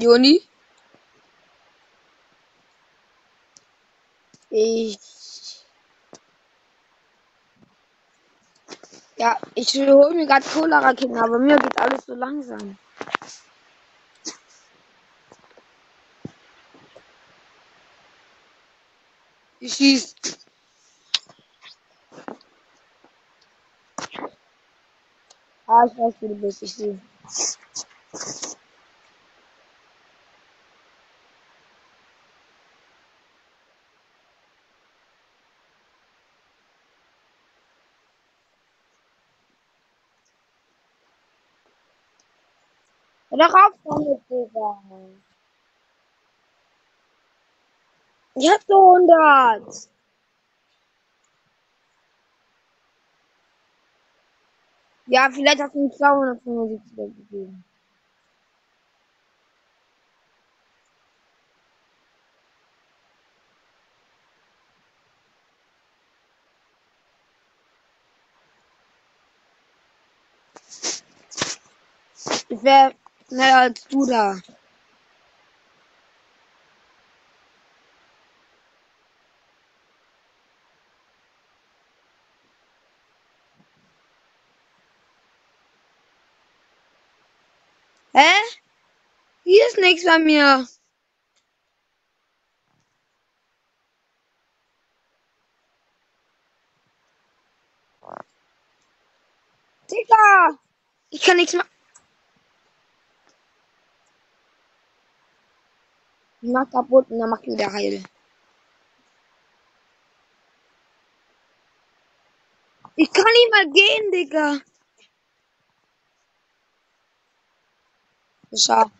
Juni? Ich. Ja, ich hole mir gerade Cola-Raketen, aber mir geht alles so langsam. Ich schieß. Ah, ich weiß, wo du bist. Ich sehe. Hör doch auf Digga. Ich hab so 100. Ja, vielleicht hast du mir 275 gegeben. Ich wäre schneller als du da. Hä? Hier ist nichts bei mir. Digga! Ich kann nichts machen. Ich mach kaputt und dann mach wieder heil. Ich kann nicht mal gehen, Digga. Schau.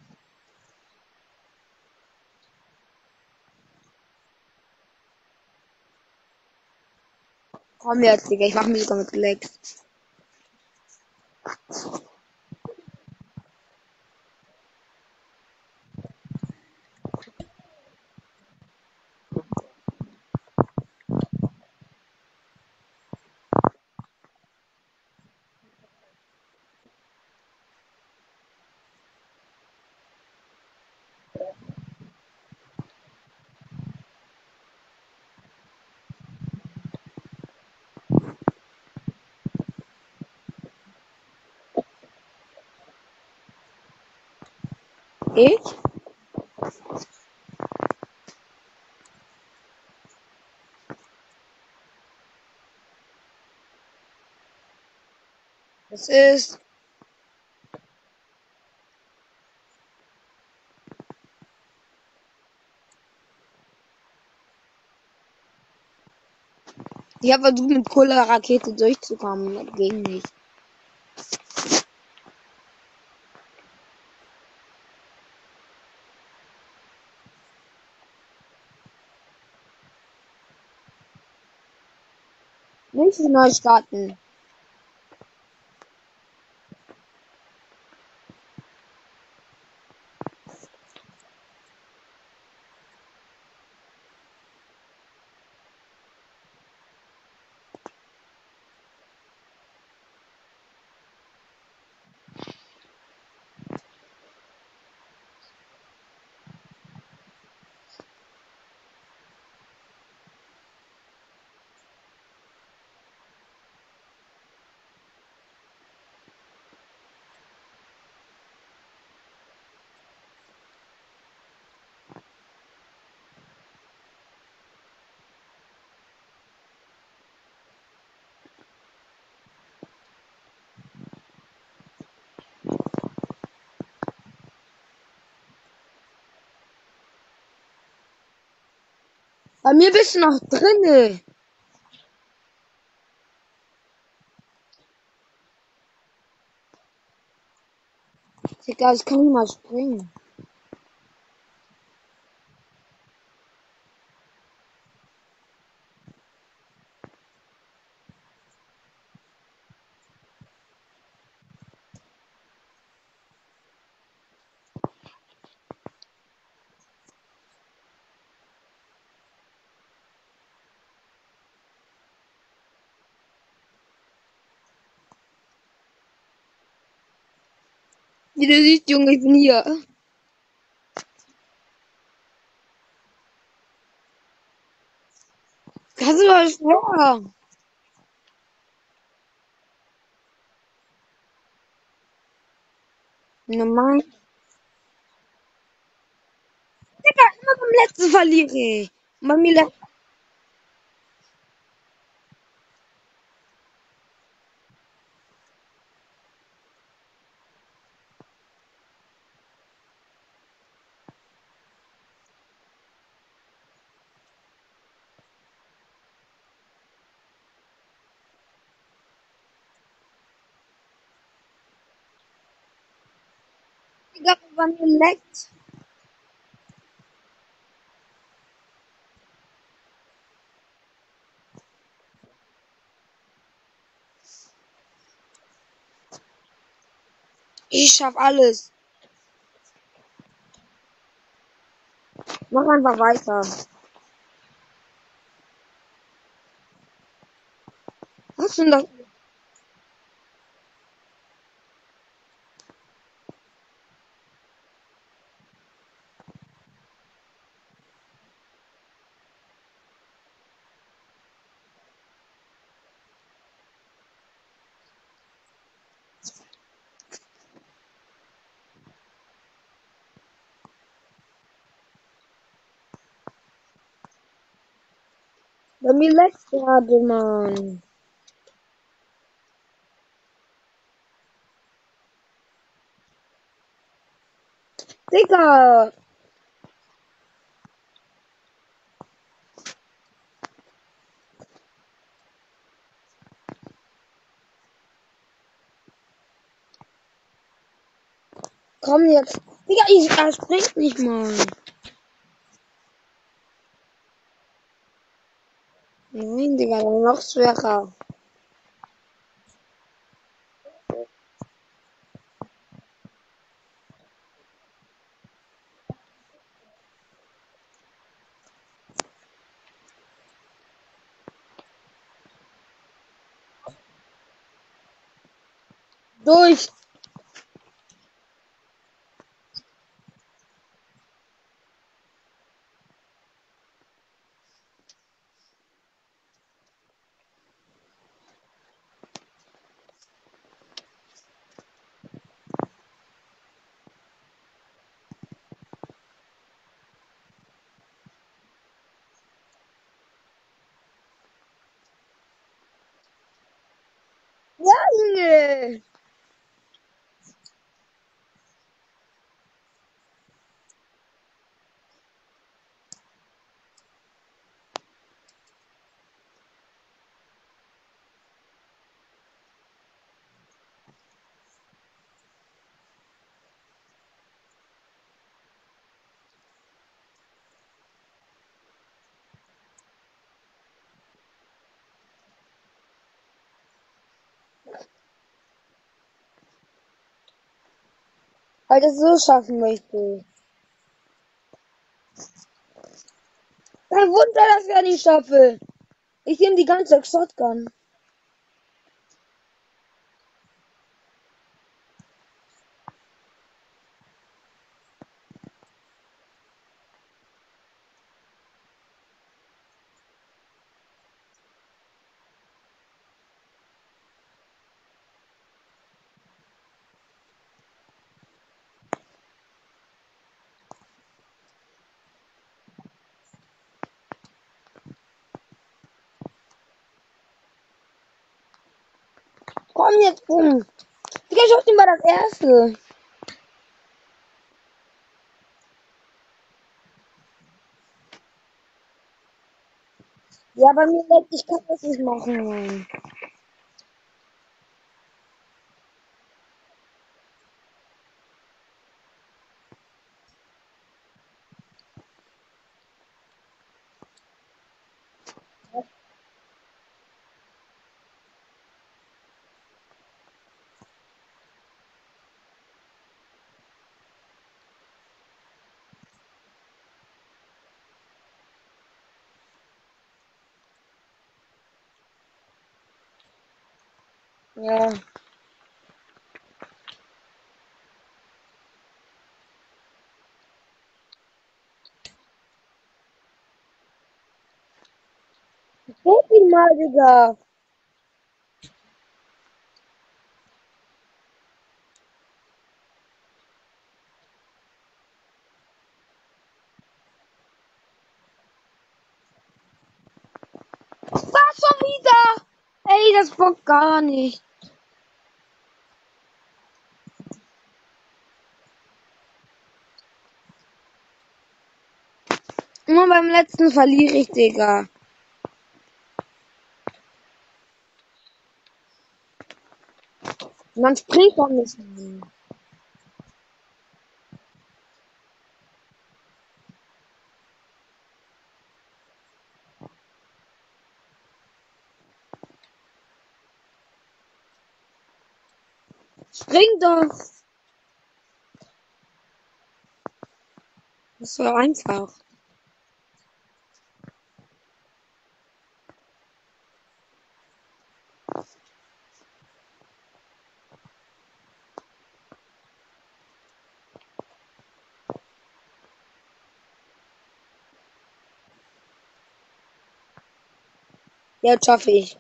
Komm jetzt, Digga. Ich mach mich sogar mit Lex. Ich? Es ist. Ich habe versucht mit Cola-Rakete durchzukommen. Das ging nicht. Nicht Bei mir bist du noch drinne. Digga, ich kann nicht mal springen. Wie du siehst, Junge, ich bin hier. Kannst du mal schneller? Normal. Digga, immer beim letzten verliere ich. Mami lässt le- Digga, bei mir leckt. Ich schaff alles. Mach einfach weiter. Was denn das? Bei mir leckt gerade, Mann. Digga. Komm jetzt. Digga, ich, er springt nicht mal. Digga, dann noch schwerer. Durch. Ja, Junge. Weil ich das so schaffen möchte. Kein Wunder, dass wir nicht schaffen. Ich nehme die ganze Shotgun. Komm jetzt rum. Digga, ich hoffe mal das erste. Ja, bei mir leckt, ich kann das nicht machen, Mann. Ja. Guck ihn mal, Digga. Was schon wieder? Bockt gar nicht. Nur beim letzten verliere ich, Digga. Man springt doch nicht. mehr. Spring doch. Das war einfach. Jetzt schaffe ich.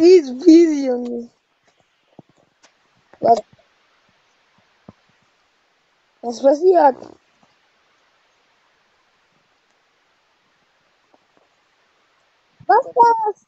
Easy, easy, Junge. Was? Was passiert? Was das?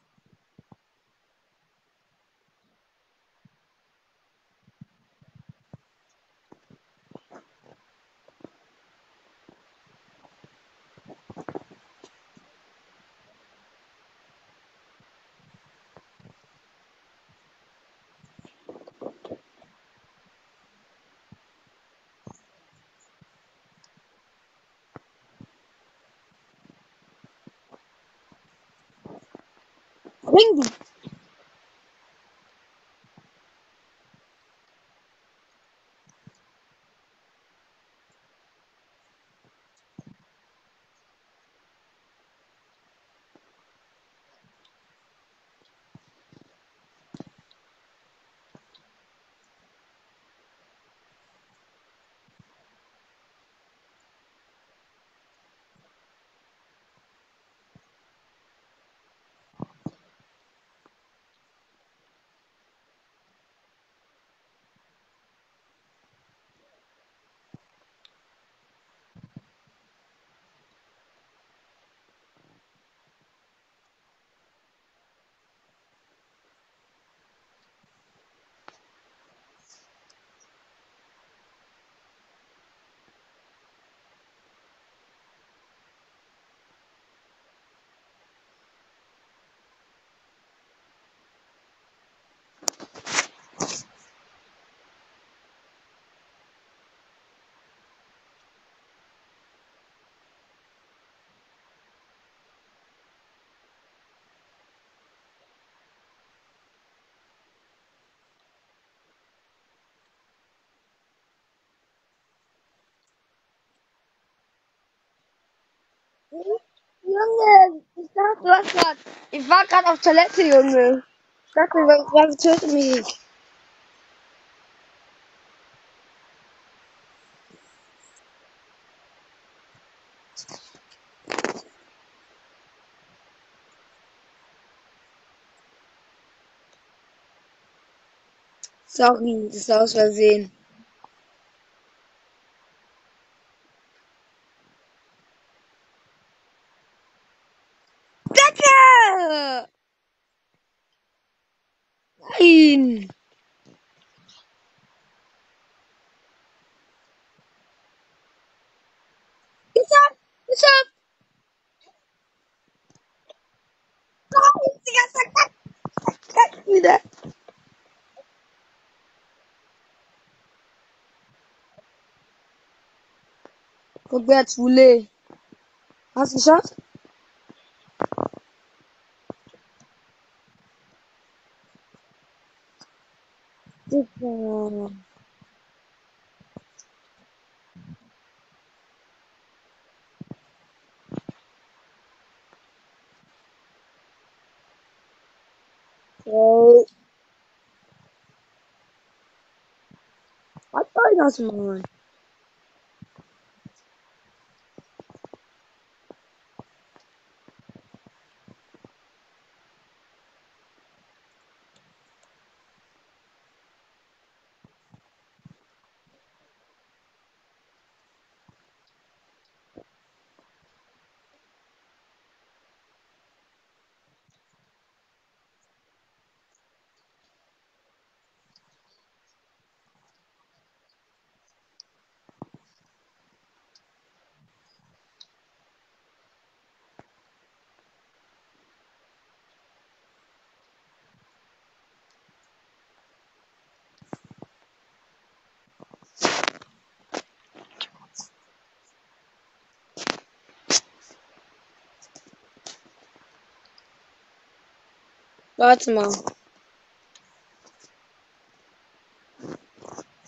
Spring Junge, ich dachte, du hast grad. Ich war gerade auf Toilette, Junge. Ich dachte, was tötet mich? Sorry, das ist aus Versehen. Decke! Nein! Geschafft! Geschafft! Nein, die ganze Zeit wieder. Rückwärts, Wule. Hast du geschafft? Digga. Ey. Was Warte mal.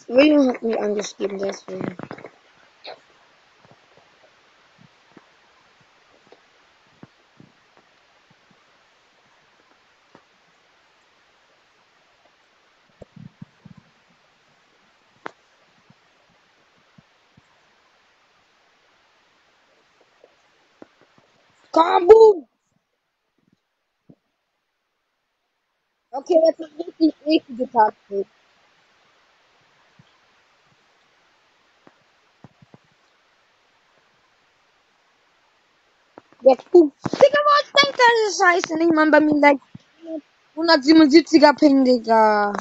William hat mich angeschrieben, deswegen. Kabum! Okay, jetzt ist richtig eklige Taktik. Jetzt Pum. Digga, was denkt diese Scheiße nicht, Mann? Bei mir like 177er Ping, Digga.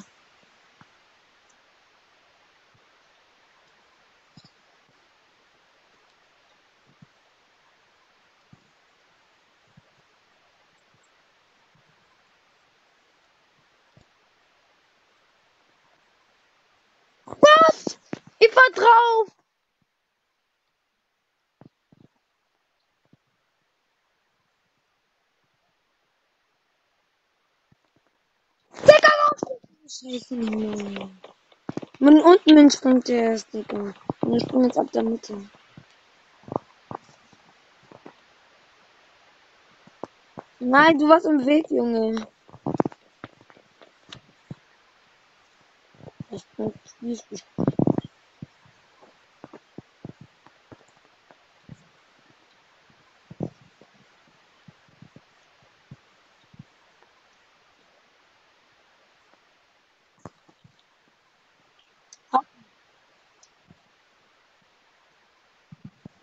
Was? Ich war drauf! Digga, was? Scheiße, Mann. Mann, unten links springt der erst, Digga. Und ich spring jetzt ab der Mitte. Nein, du warst im Weg, Junge. Ich bin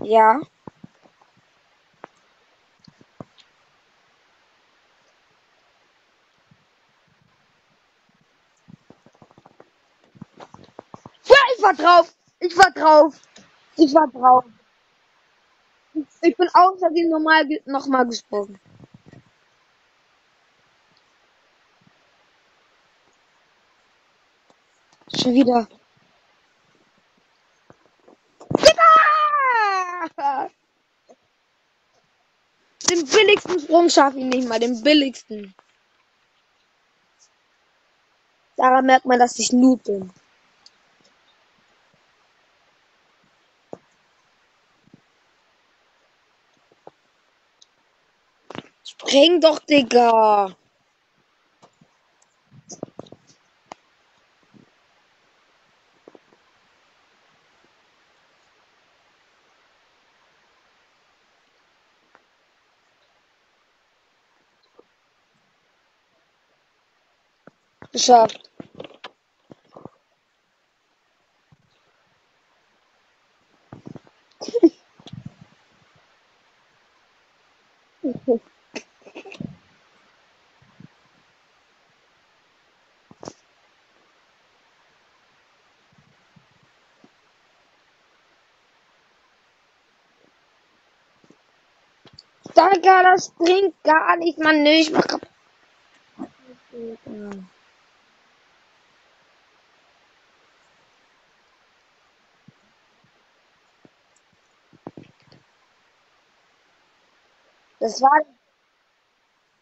Ja. Ja, ich war drauf. Ich war drauf. Ich war drauf. Ich bin außerdem normal nochmal gesprungen. Schon wieder. Digga! Den billigsten Sprung schaffe ich nicht mal. Den billigsten. Daran merkt man, dass ich Noob bin. Spring doch, Digga. Geschafft. Digga, das bringt gar nicht, Mann. Nö, ich mach kaputt. Das war.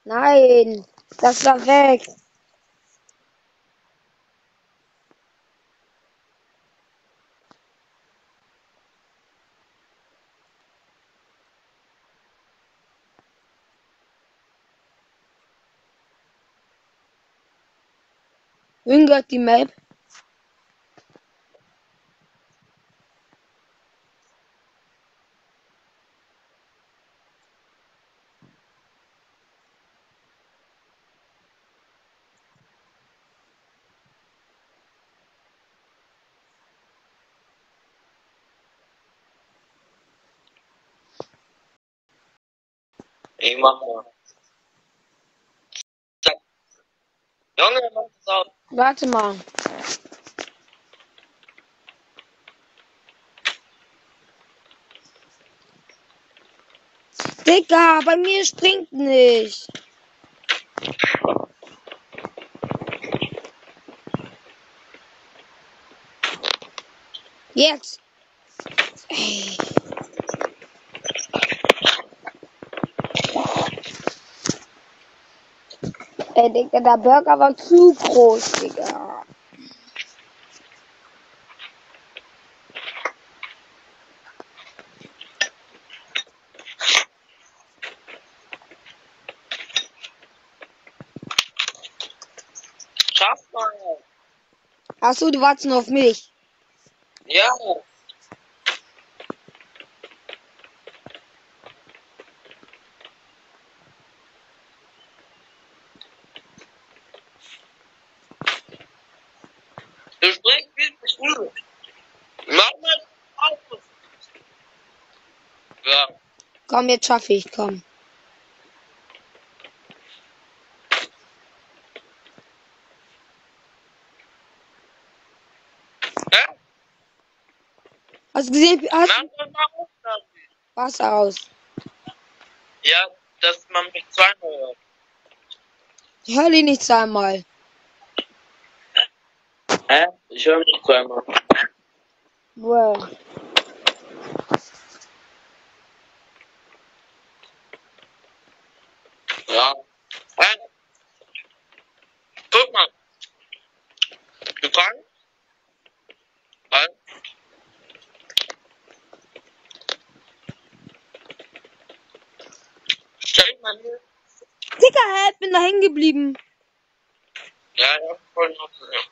Nein, das war weg. Wen gehört die Map. Ich mach mal. Junge, mach das auf. Warte mal. Digga, bei mir springt nicht. Jetzt. Ey. Ey, Digga, der Burger war zu groß, Digga. Schaff mal. Achso, du wartest nur auf mich. Ja. Du springst viel zu früh. Mach mal auf. Ja. Komm, jetzt schaffe ich, komm. Hä? Hast du gesehen, hast Mach doch mal David. Wasser aus. Ja, dass man mich zweimal hört. Ich höre dich nicht zweimal. Hä? Ich höre mich zweimal. Well. Ja. Hä? Guck mal. Du kannst. Was? Stell mal hier. Digga, hä, bin da hängen geblieben. Ja, ja, voll gesehen.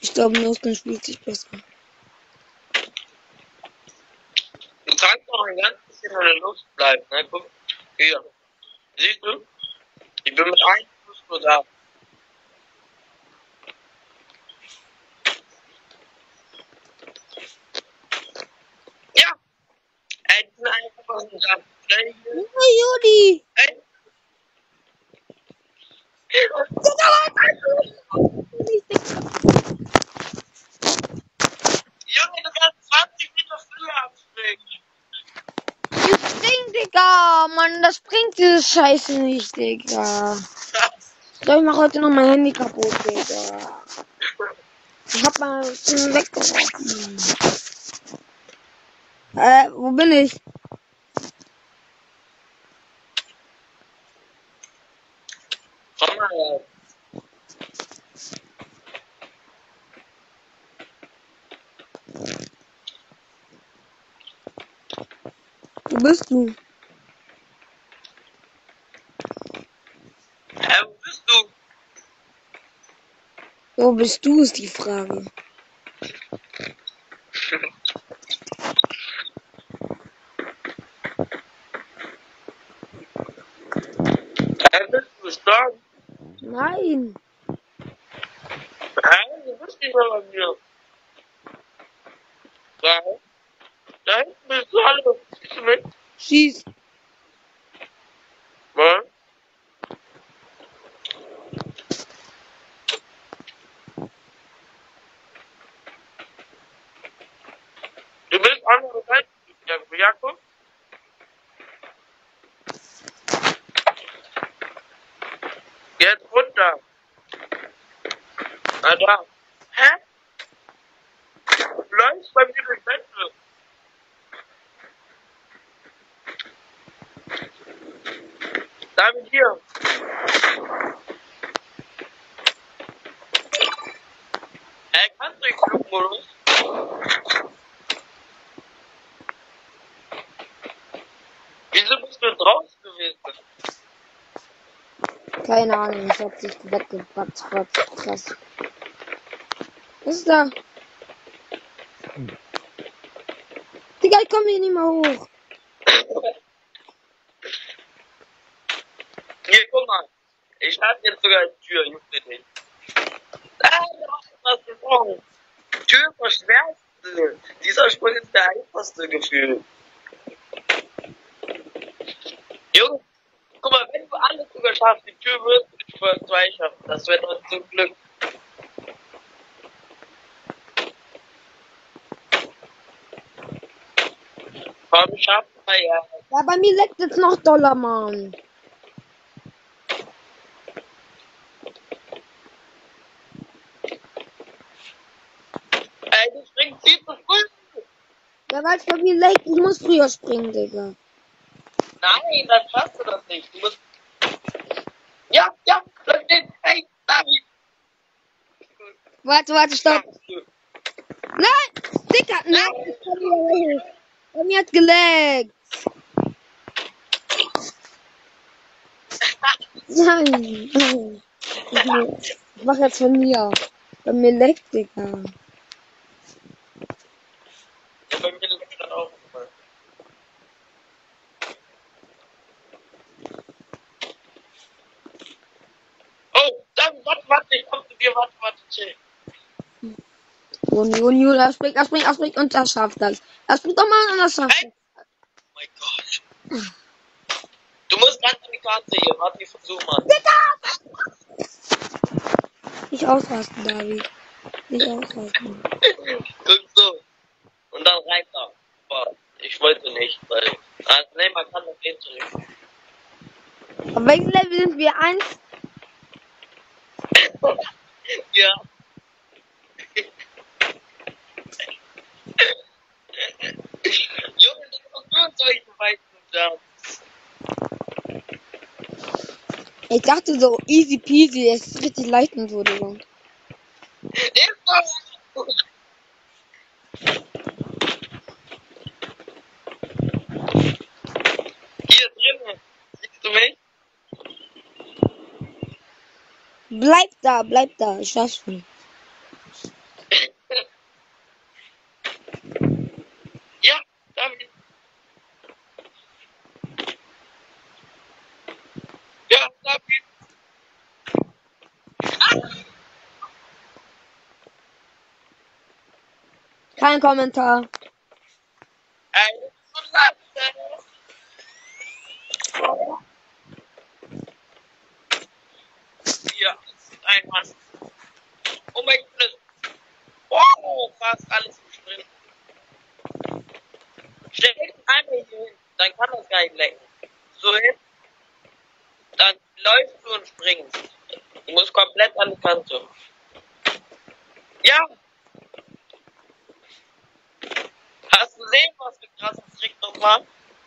Ich glaube, Noskin spielt sich besser. Du kannst noch ein ganz bisschen in der Luft bleiben, ne? Guck. Hier. Siehst du? Ich bin mit einem Fuß nur da. Ja. Ey, die sind einfach aus dem Sand. Stell dich hier. Oh, Juli. Ey. Junge, du kannst 20 Meter früher abspringen. Ich spring, Digga. Mann, das bringt diese Scheiße nicht, Digga. So, ich mach heute noch mein Handy kaputt, Digga. Ich hab mal weggeworfen. Äh, wo bin ich? Komm mal. Wo bist du? Hä, wo bist du? Wo bist du, ist die Frage. Hä, bist du gestorben? Nein. Hä, du bist nicht mehr bei mir. Da, da hinten bist du alle. Mich? Schieß. Was? Ich 40 Wette, Batz, Batz, krass. Was ist da? Digga, ich komm hier nicht mehr hoch. Hier, guck mal. Ich hab jetzt sogar eine Tür, ich muss hin. Ah, was gebrochen. Tür verschwärzt. Dieser Sprung ist der einfachste Gefühl. Vor zwei schaffen. Das wäre doch zum Glück. Komm, schaff mal ja. Ja, bei mir leckt jetzt noch Dollar, Mann. Ey, du springst viel zu früh. Ja, weil es bei mir leckt. Ich muss früher springen, Digga. Nein, dann schaffst du das nicht. Du musst. Ja, ja, bleib stehen. Hey, David. Warte, warte, stopp. Nein! Digga, nein! Bei mir hat geleckt. Nein, nein. Ich, mach jetzt von mir. Bei mir leckt, Digga. Ja, bei mir liegt das auch. Oh, dann, warte, warte, ich komm zu dir, warte, warte, chill. Juni, Juni, Juni, er springt, er springt, er springt und er schafft das. Er springt doch mal und er schafft Hey! Oh mein Gott. Du musst ganz an die Karte hier, warte, ich versuch mal. das. Nicht ausrasten, David. Nicht ausrasten. Guck so. Und dann rein da. Boah, ich wollte nicht, weil. Also, nee, man kann das eh zurück. Auf welchem Level sind wir? Eins? Ja. Junge, das ist nur solche weißen Jumps. Ich dachte so, easy peasy, es ist richtig leicht und so, doch. Hier drinnen. Siehst du mich? Bleib da, bleib da, ich schaff's schon. Ja, David. Ja, David. Kein Kommentar. Hier ist ein Mann. Oh mein Gott. Wow, fast alles im Sprint. Stell dich einmal hier hin, dann kann das gar nicht lecken. So hin, dann läufst du und springst. Du musst komplett an die Kante. Ja. Hast du gesehen, was für ein krasser Trick noch war?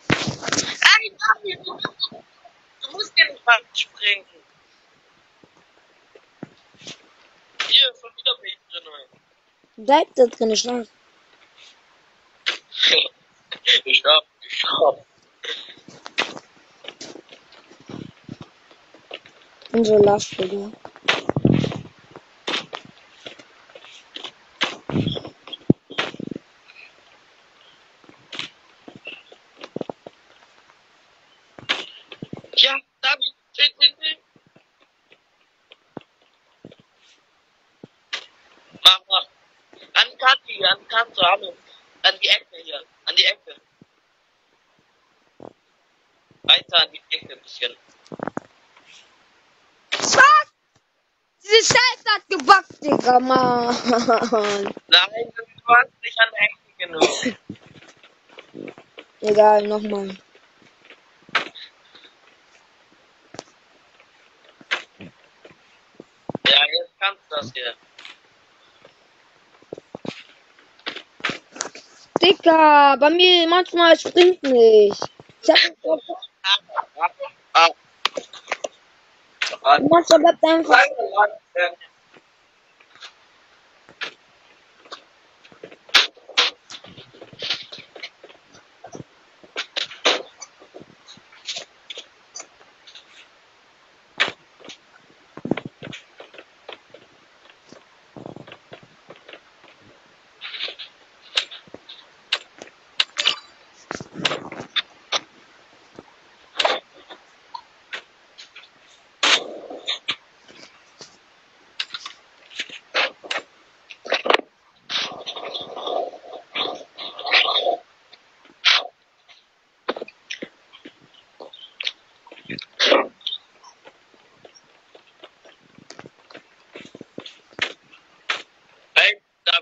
Ey, Daniel, du musst, du musst ja nicht mal springen. Hier, schon wieder bin ich drin. ey. Bleib da drin, ich schlaf. Ich hab, ich hab. Unsere Lastspiegel. Ja, David, chill, chill, chill. Mach, mach. An die Kante hier, an die Kante, hallo. An die Ecke hier, an die Ecke. Weiter an die Ecke ein bisschen. Was? Diese Scheiße hat gebackt, Digga, Mann. Nein, du warst nicht an der Ecke genug. Egal, nochmal. Ja, jetzt kannst du das hier. Digga, bei mir manchmal springt nicht. Ich hab Ah. Manchmal bleibt einfach. Ey, da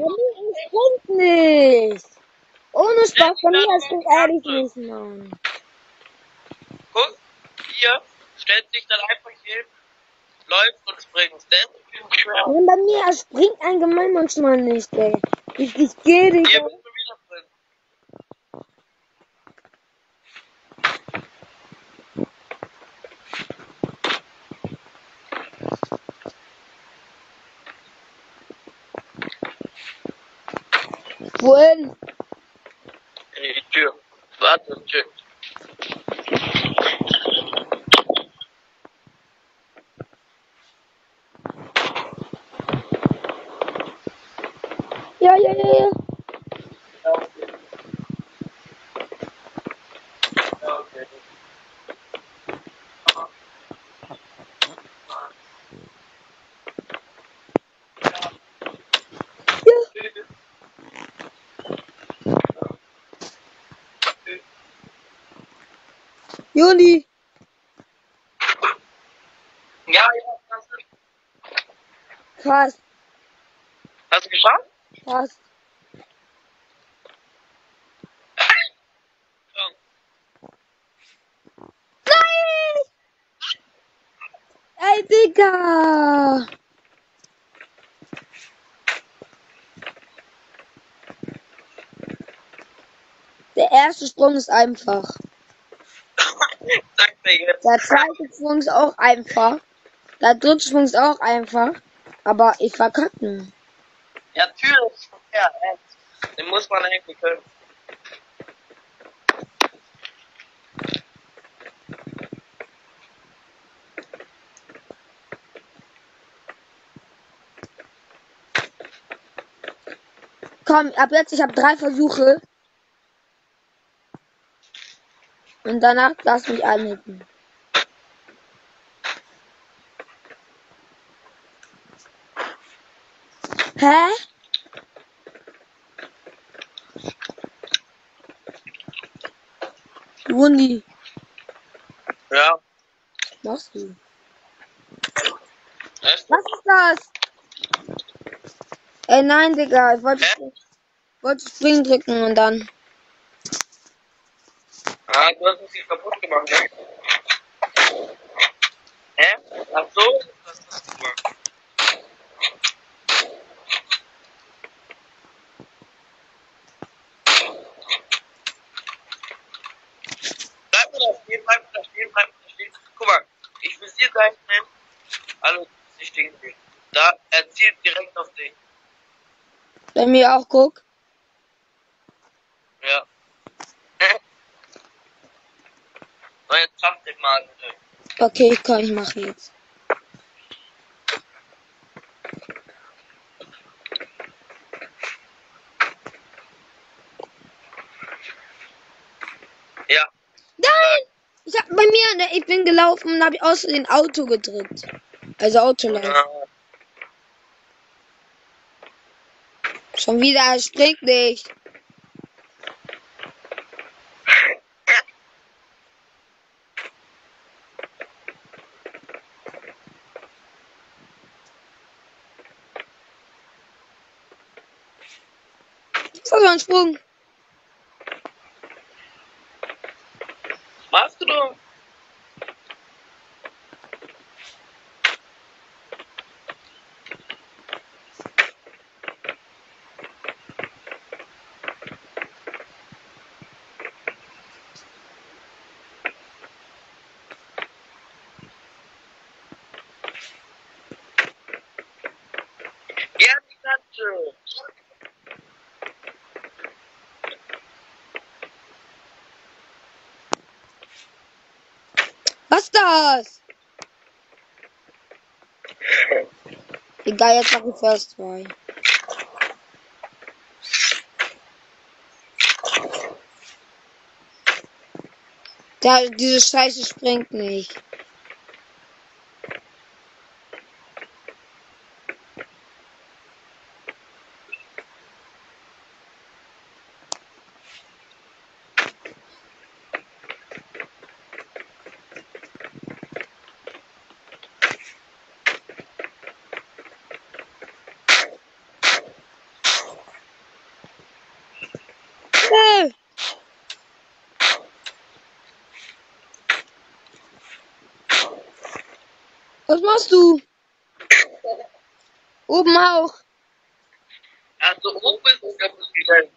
mir springt nicht. Ohne Spaß, bei mir springt ehrlich nicht, Mann. Guck, hier, stellt sich dann einfach hin, läuft und springt. Das ist bei mir springt allgemein manchmal nicht, ey. Ich, ich gehe, Hier Digga. bist du wieder drin. Wohin? In die Tür. Warte, Tür. Ja, ja, ja, ja. ja. Juli. Ja, du, Krass, hast du geschafft? Komm. Nein! Ey, Digga! Der erste Sprung ist einfach. Der zweite Sprung ist auch einfach. Der dritte Sprung ist auch einfach. Aber ich verkacke. Ja, Tür ist schwer, echt. Den muss man irgendwie können. Komm, ab jetzt, ich habe drei Versuche. Und danach lass mich anhitten. Hä? Wundi, Ja. was machst du? Was ist das? Ey, nein, Digga, ich wollte, Hä? wollte Spring drücken und dann. Ah, du hast sie kaputt gemacht, ne? Hä? Ach so? Das hast du gemacht. Bleib mir da stehen, bleib mir da stehen, bleib mir da stehen. Guck mal, ich will dir gleich nennen. Hallo, sie stehen hier. Da, er zielt direkt auf dich. Bei mir auch, guck. Ja. So, jetzt schaff den mal bitte. Okay, ich kann ich machen jetzt. Ja. Nein! Ich hab bei mir, ne, ich bin gelaufen und habe aus den Auto gedrückt. Also Autolauf. Ja. Schon wieder, er springt nicht. Was war so ein Sprung? Machst du doch. Ja, die Klatsche. Was das? Egal, jetzt mach ich First Try. Da, diese Scheiße springt nicht. Äh. Was machst du? Oben auch. Also oben ist es ganz schön.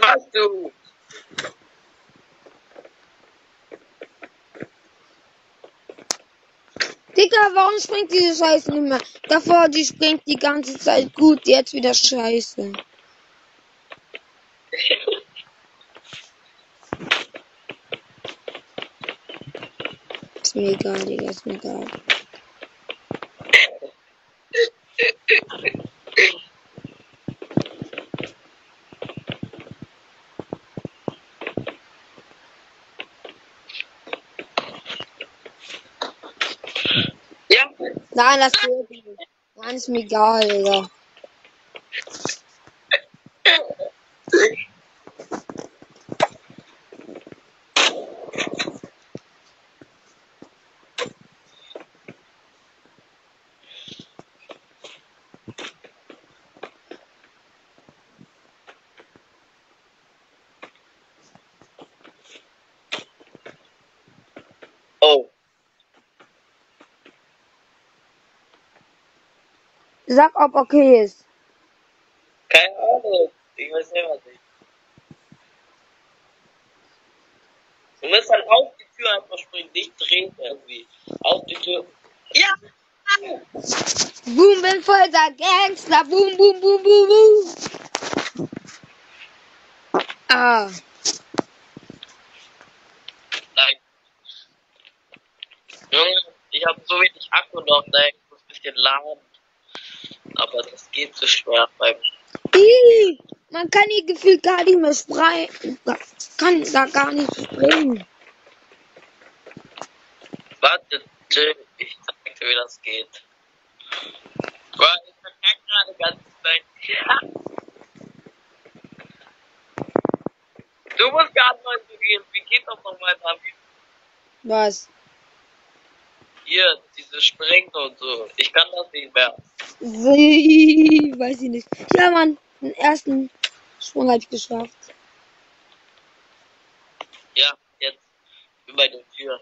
Was machst du? Digga, warum springt diese Scheiße nicht mehr? Davor, die springt die ganze Zeit gut, jetzt wieder Scheiße. Ist mir egal, Digga, ist mir egal. Nein, das geht nicht. Nein, ist mir egal, Digga. oh. Sag, ob okay ist. Keine Ahnung. Ich weiß selber nicht. Du musst dann auf die Tür einfach springen, nicht drehen irgendwie. Auf die Tür. Ja! Boom, bin voll der Gangster. Boom, boom, boom, boom, boom. Ah, Nein. Junge, ich habe so wenig Akku noch, ne? Ich muss ein bisschen laden. Aber das geht so schwer beim. Ih, man kann hier gefühlt gar nicht mehr sprechen. Kann da gar nicht springen. Warte, chill. Ich zeig dir, wie das geht. Boah, ich verkacke gerade die ganze Zeit. Ja. Du musst gar nicht mal so gehen. Wie geht das nochmal, Tabi? Was? Hier, diese Springen und so. Ich kann das nicht mehr. Sie, weiß ich nicht. Ja, Mann, den ersten Sprung habe ich geschafft. Ja, jetzt. Über die Tür.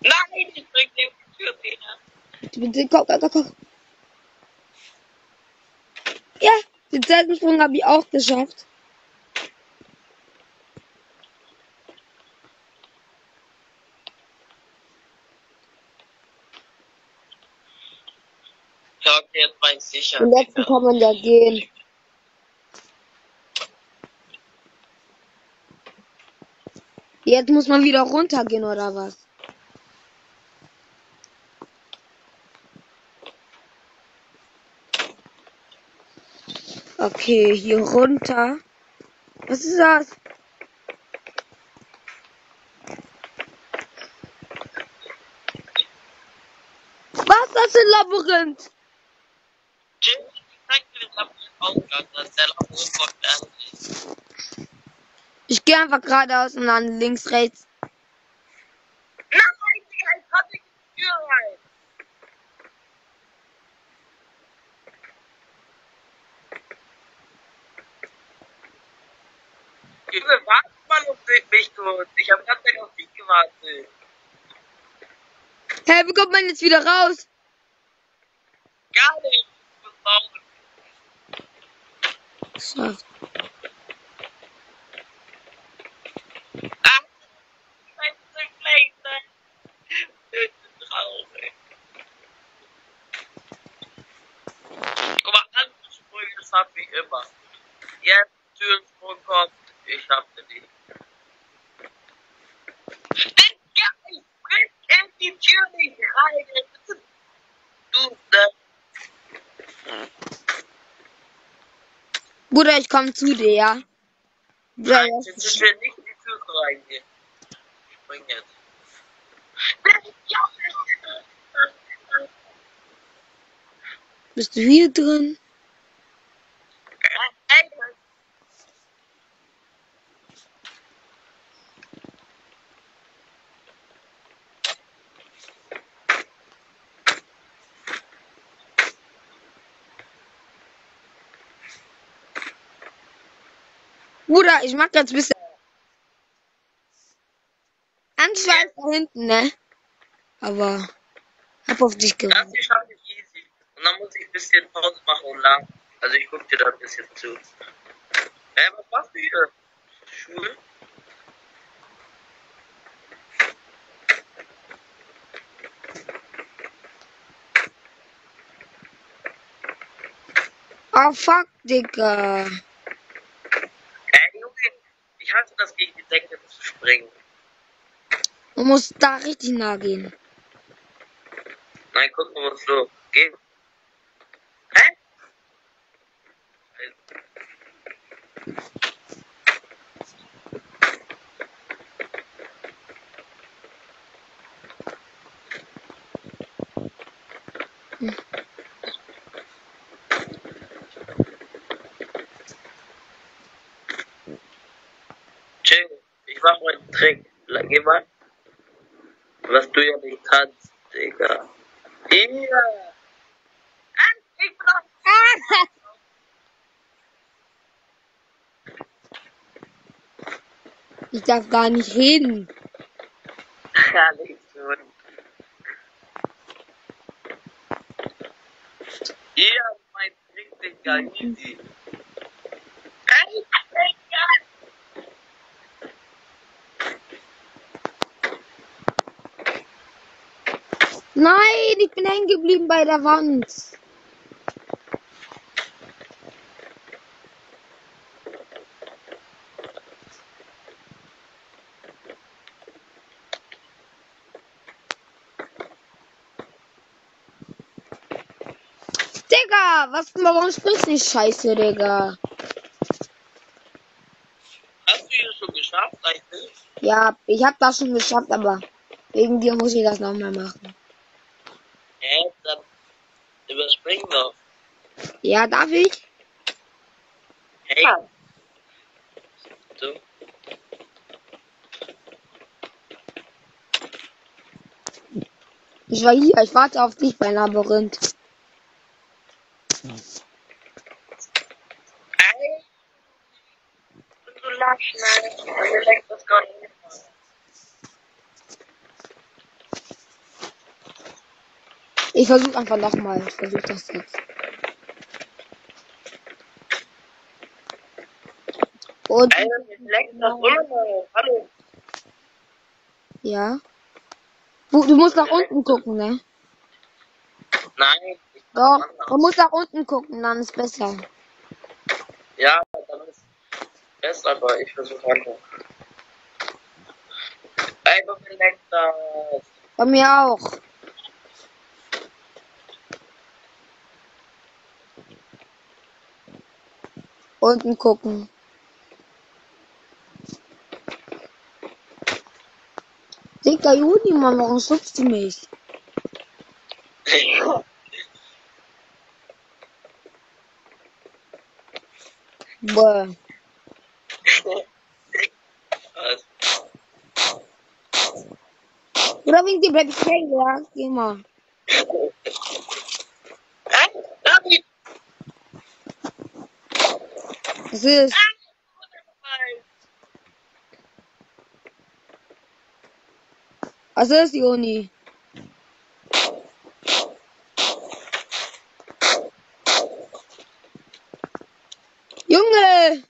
Nein, ich bring den Tür näher. Bitte, komm, komm, komm. Ja, den zweiten Sprung habe ich auch geschafft. Okay, jetzt war ich sicher. Den letzten kann man ja gehen. Jetzt muss man wieder runtergehen, oder was? Okay, hier runter. Was ist das? Was? Das ist ein Labyrinth. Jim, ich zeig dir den Ausgang, dass der Laborant fertig Ich gehe einfach geradeaus und dann links, rechts. Nein, Digga, ich hatte die Tür rein. Junge, warte mal auf mich kurz. Ich hab ganz Zeit auf dich gewartet. Hä, wie kommt man jetzt wieder raus? Gar nicht. Ich muss bauen. Geschafft. Ah, mein Zünglein. Traurig. Guck mal, andere Sprünge, das hab ich immer. Jetzt Türensprung kommt, ich hab sie nicht. Digga, ich bring in die Tür nicht rein. Du, ne? Bruder, ich komm zu dir, ja? Bruder, Nein, jetzt ist- ich will nicht in die Tür reingehen. Spring jetzt. bist du hier drin? Ey, Bruder, ich mach jetzt ein bisschen. Ganz weit da hinten, ne? Aber hab auf dich Das gewartet. hier schaffe ich easy. Und dann muss ich ein bisschen Pause machen und lang. Also ich guck dir da ein bisschen zu. Ey, was machst du hier? Schule? Oh fuck, Digga. Ey, Junge, ich hasse das gegen die Decke zu springen. Du musst da richtig nah gehen. Nein, guck mal, was so geht. Hä? Chill, ich mach mal einen Trick. Mal. Was du ja nicht kannst, Digga. Hier! Ich darf gar nicht reden. Herrlich, Sohn. Hier, mein Trick, Digga, easy. Ey, Digga! Nein, ich bin hängen geblieben bei der Wand. Digga, was, warum springst du nicht scheiße, Digga? Hast du hier schon geschafft, eigentlich? Ja, ich hab das schon geschafft, aber wegen dir muss ich das nochmal machen. Hä, dann überspring doch. Ja, darf ich? Hey. Du, Ich war hier, ich warte auf dich beim Labyrinth. ey! Du lachst, ne? Mir leckt das gar nicht. Ich versuche einfach nochmal. Ich versuche das jetzt. Und ja. Du, musst nach unten gucken, ne? Nein, Doch, anders. du musst nach unten gucken, dann ist besser. Ja, dann ist es aber ich versuche einfach. Ey, du mir leckt das. Bei mir auch. Unten gucken. Digga, Juni, Mann, warum schubst du mich? Bäh. Was? Oder wegen dir bleib ich hängen, ja? Geh mal. Ey, David! Was ist? Was ist, Juni? Junge,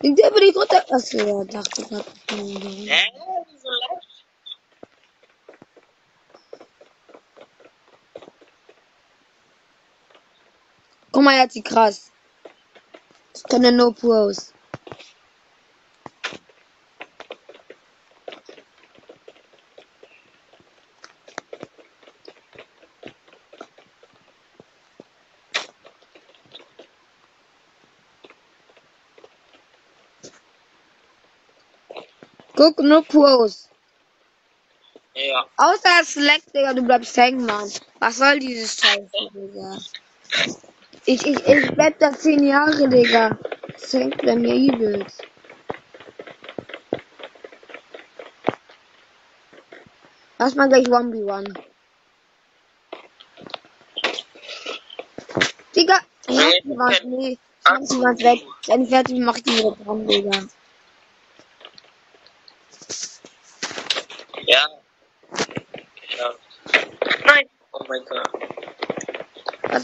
Liegt der über die Grotte? Achso, ja, dachte ich grad. hm, Hä? Wieso läuft? Guck mal, jetzt die krass. Das kann der No Pros. Guck, No Pros. Ja. Außer es leckt, Digga, du bleibst hängen, Mann. Was soll dieses Scheiße, Digga? Ich, ich, ich bleib da zehn Jahre, Digga. Das hängt bei mir übelst. Lass mal gleich 1v1. Digga, ja, die waren, nee, die waren weg. Dann fertig, mach die wieder dran, Digga. Ja. Geschafft. Nein. Oh mein Gott.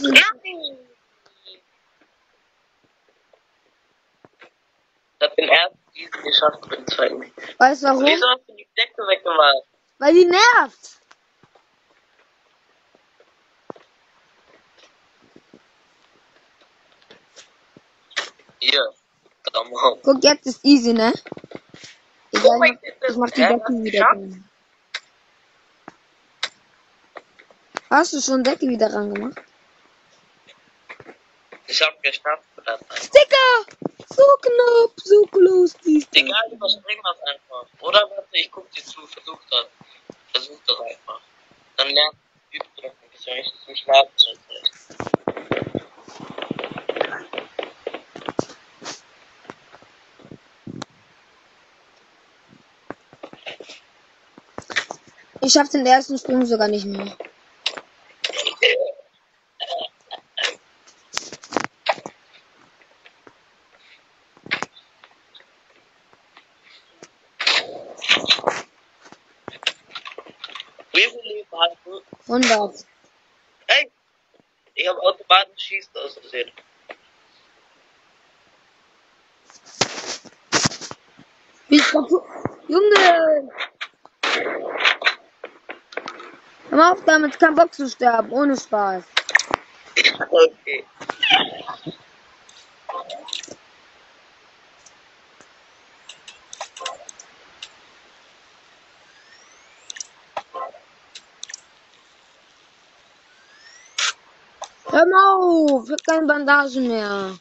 Nein. Ich hab den ersten Easy geschafft und den zweiten. nicht. weißt du warum? Wieso hast du die Decke weggemacht? Weil die nervt. Hier. Daumen hoch. Guck, jetzt ist easy, ne? Oh Egal, mein ich Gott. mach die Decke hast du wieder. Hast du schon Decke wieder rangemacht? Ich hab geschafft. Digga! So knapp, so close, dies. das. Egal, überspring das einfach. Oder warte, ich guck dir zu, versuch das. Versuch das einfach. Dann lernst du übt das ein bisschen richtig zum Schlafen. Ich schaff den ersten Sprung sogar nicht mehr. Wie viel Leben hast du? 100. Ey! Ich hab Automaten schießt aus Versehen. Wie kaputt. Junge! Hör mal auf damit, kein Bock zu sterben, ohne Spaß. Okay. Hör mal auf, ich hab keine Bandagen mehr.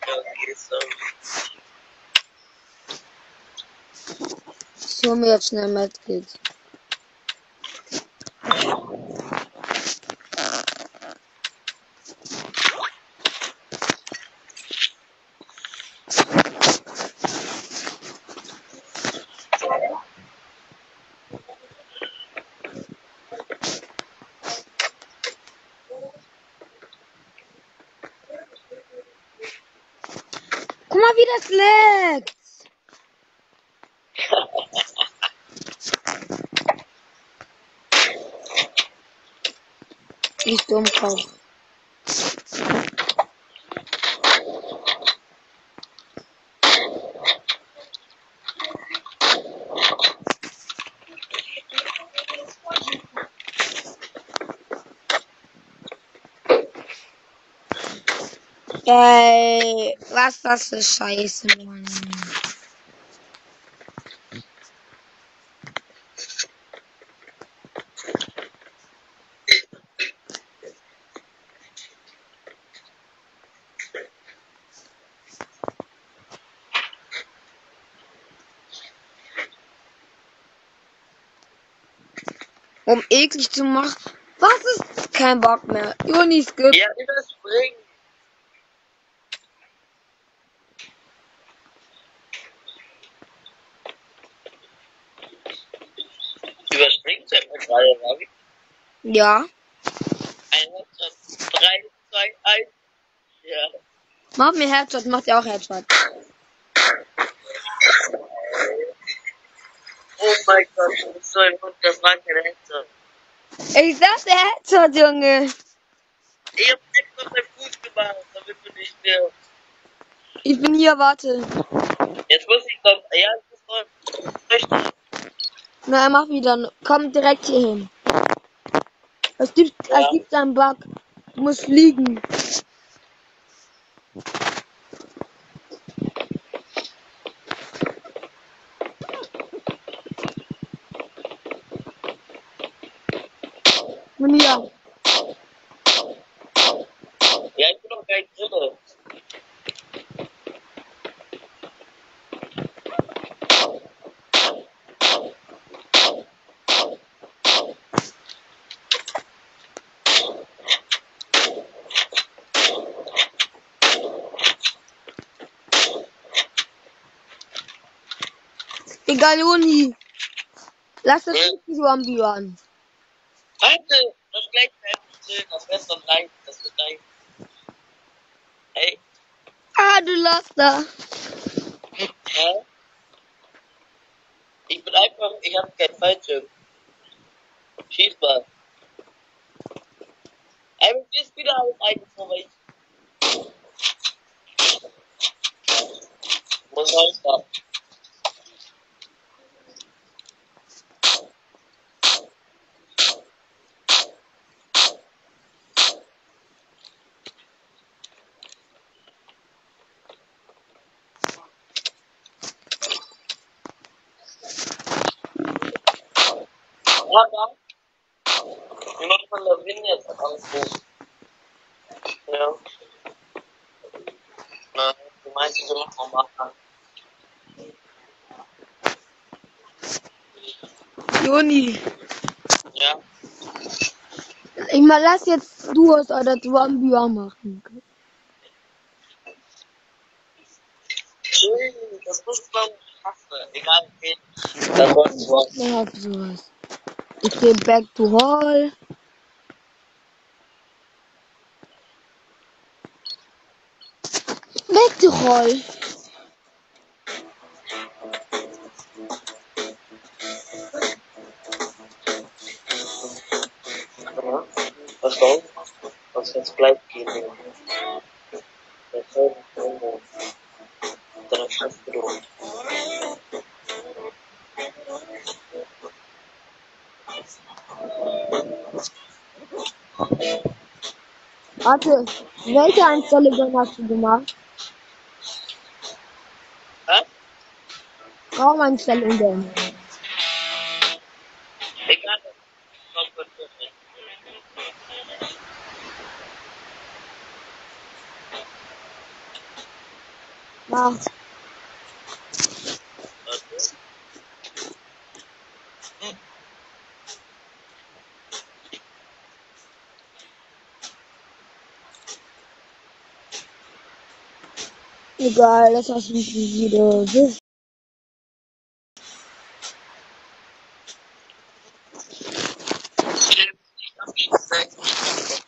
Okay, so. Ich hol mir jetzt schnell Medkit. Guck mal, wie das leckt. Ich Dummkopf. Ey, was das für Scheiße, Mann. Um eklig zu machen. Was ist? Kein Bock mehr. Juni skip. Ja, überspringen. Überspringt er mal gerade, Ravi? Ja. Ein Headshot. 3, 2, 1. Ja. Mach mir Headshot, macht ja auch Headshot. Oh mein Gott, du bist so ein Hund, das war kein Headshot. Ich sagte Headshot, Junge. Ich hab extra deinen Fuß gemacht, damit du nicht stirbst. Ich bin hier, warte. Jetzt muss ich noch. Ja, ich muss noch. Richtig. Na, er macht wieder. Komm direkt hier hin. Es gibt, Ja. es gibt einen Bug. Du musst fliegen. Bin hier. Ja, ich bin doch gleich drin. Egal, Juni. Lass das Ja. nicht so ambieren. Warte, das gleich fertig drin. Das wird doch leicht. Das wird leicht. Hey, Ah, du lass da. hä? Ich bin einfach. Ich hab keinen Fallschirm. Schieß mal. Aber jetzt wieder alles eingezogen, weil ich. Muss runter. Aber, wie macht man das Wind jetzt anrufen? Ja. Na, du meinst, so macht man machen. Juni. Ja. Mal lass jetzt du aus oder du ambieren machen. Das muss man schaffen. Egal, wollen. Ich hab sowas. Ich geh back to hall. Back to hall. Was soll? Was jetzt bleibt gehen. Der Film, Dann schaffst du doch. Warte, welche Einstellungen hast du gemacht? Hä? Raumeinstellungen. Egal. Komm, gut, gut. Mach. Warte. Egal, das hast du nicht wieder.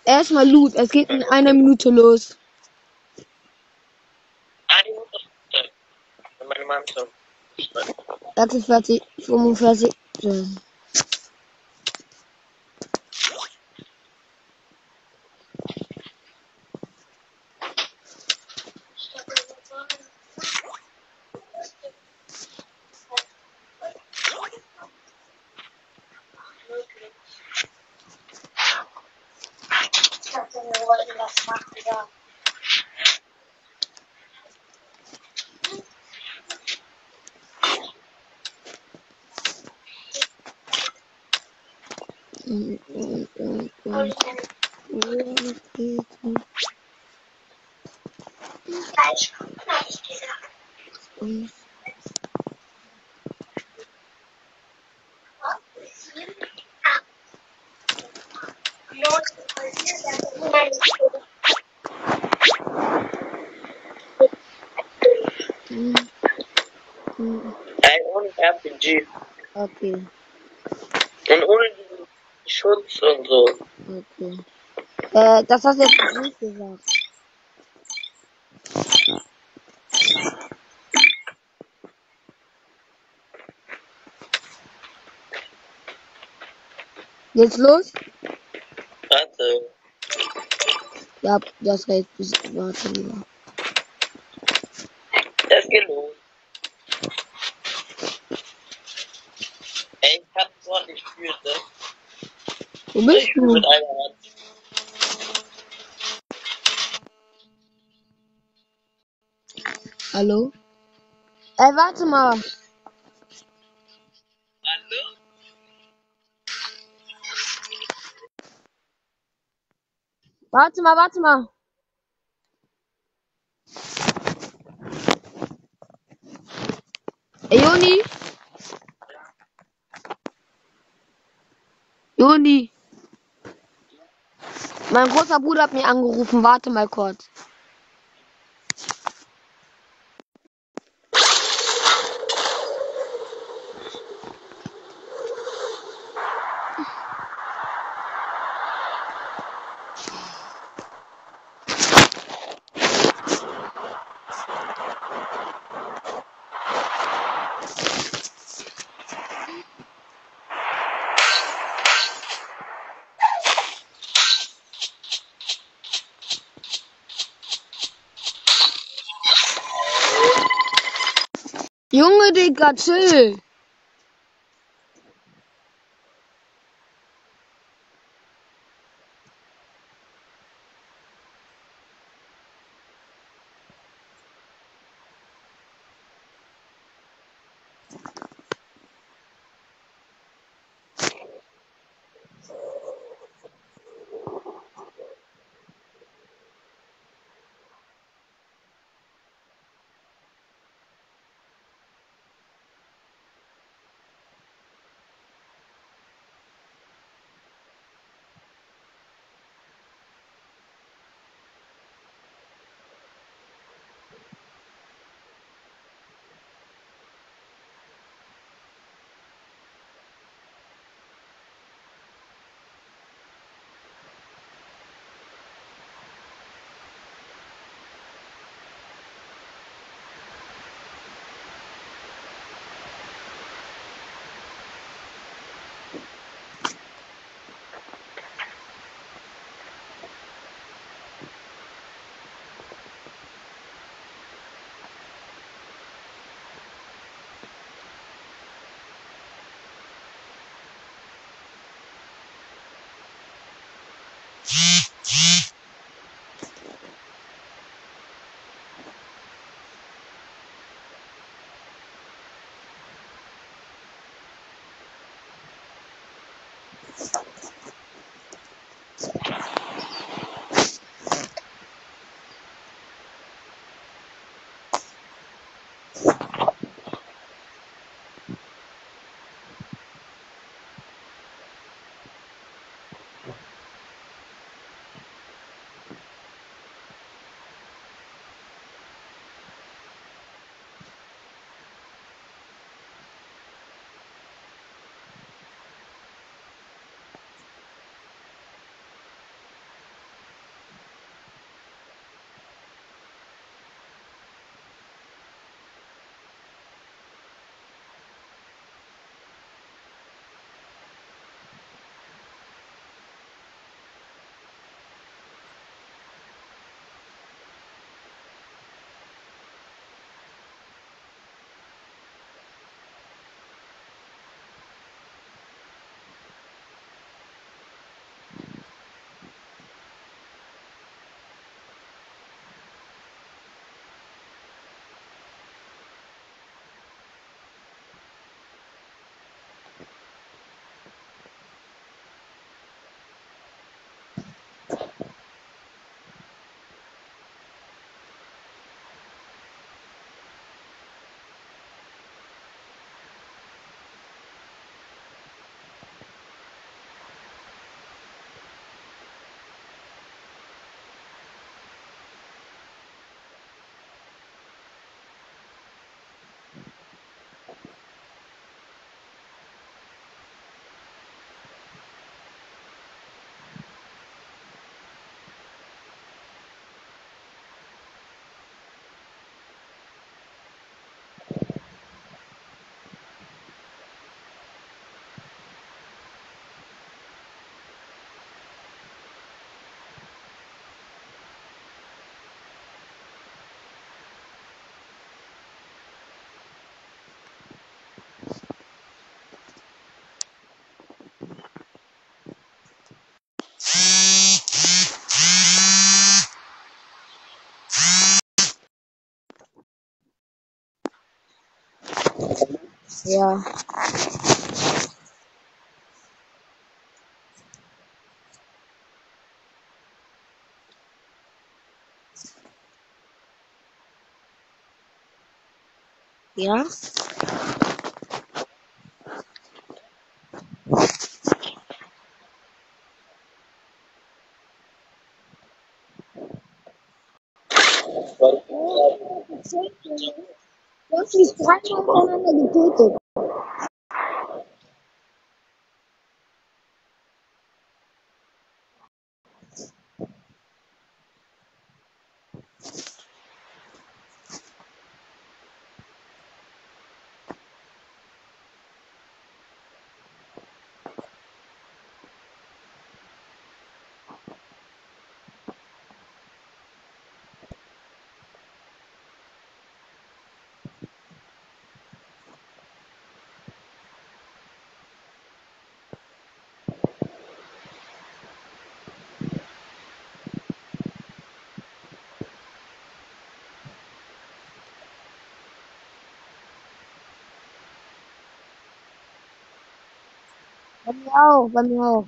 Erstmal Loot, es geht in einer Minute los. So. 46, 45. so. Ich dachte, wir wollten das machen, ja. Und, und, und, und. Fleisch kommt, hab ich gesagt. Und, und, und. Ey, ohne RPG. Okay, Und ohne diesen Schutz und so. okay. Äh, das hast du jetzt nicht gesagt. Jetzt los? Warte. Ja, das recht. Bis- Warte lieber. Es gelohnt. Ey, ich kann das Wort nicht fühlen, ne? Wo bist Ich du? mit einer Hallo? Ey, warte mal. Hallo? Warte mal, warte mal. Ey, Joni? Joni? Mein großer Bruder hat mich angerufen. Warte mal kurz. Junge, Digga, chill. Ja. Ja? Du hast mich dreimal hintereinander getötet. Bei mir auch, bei mir auch.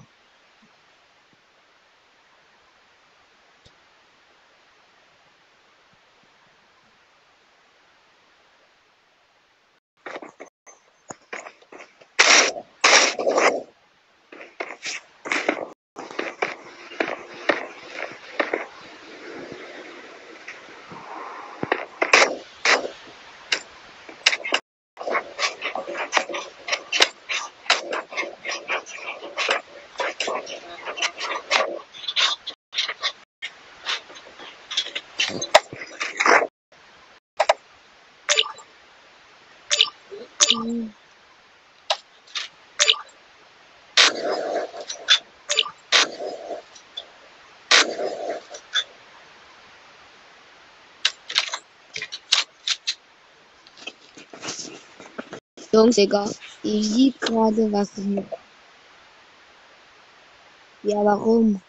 Hm. Jungs, Digga, ich sieh gerade, was. Ja, warum?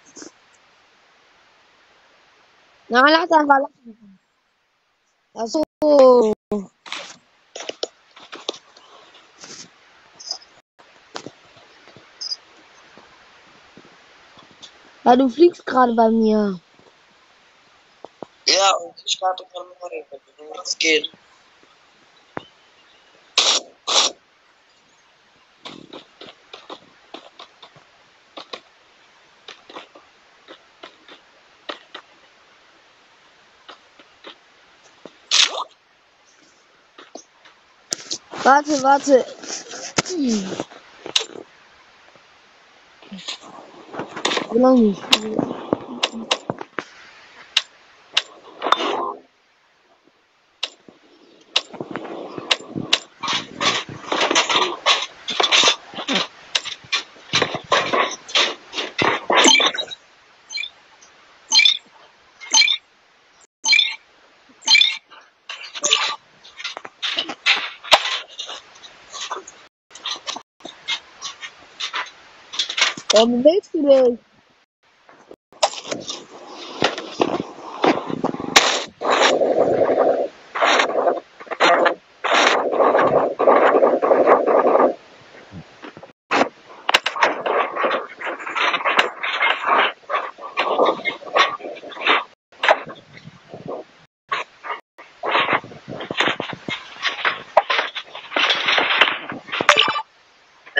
Na, lass einfach, lass einfach. Ach so. Ja, du fliegst gerade bei mir. Ja, und ich starte gerade Mario. Was geht? Warte, warte. Hm. So lange nicht. Warum willst du nicht?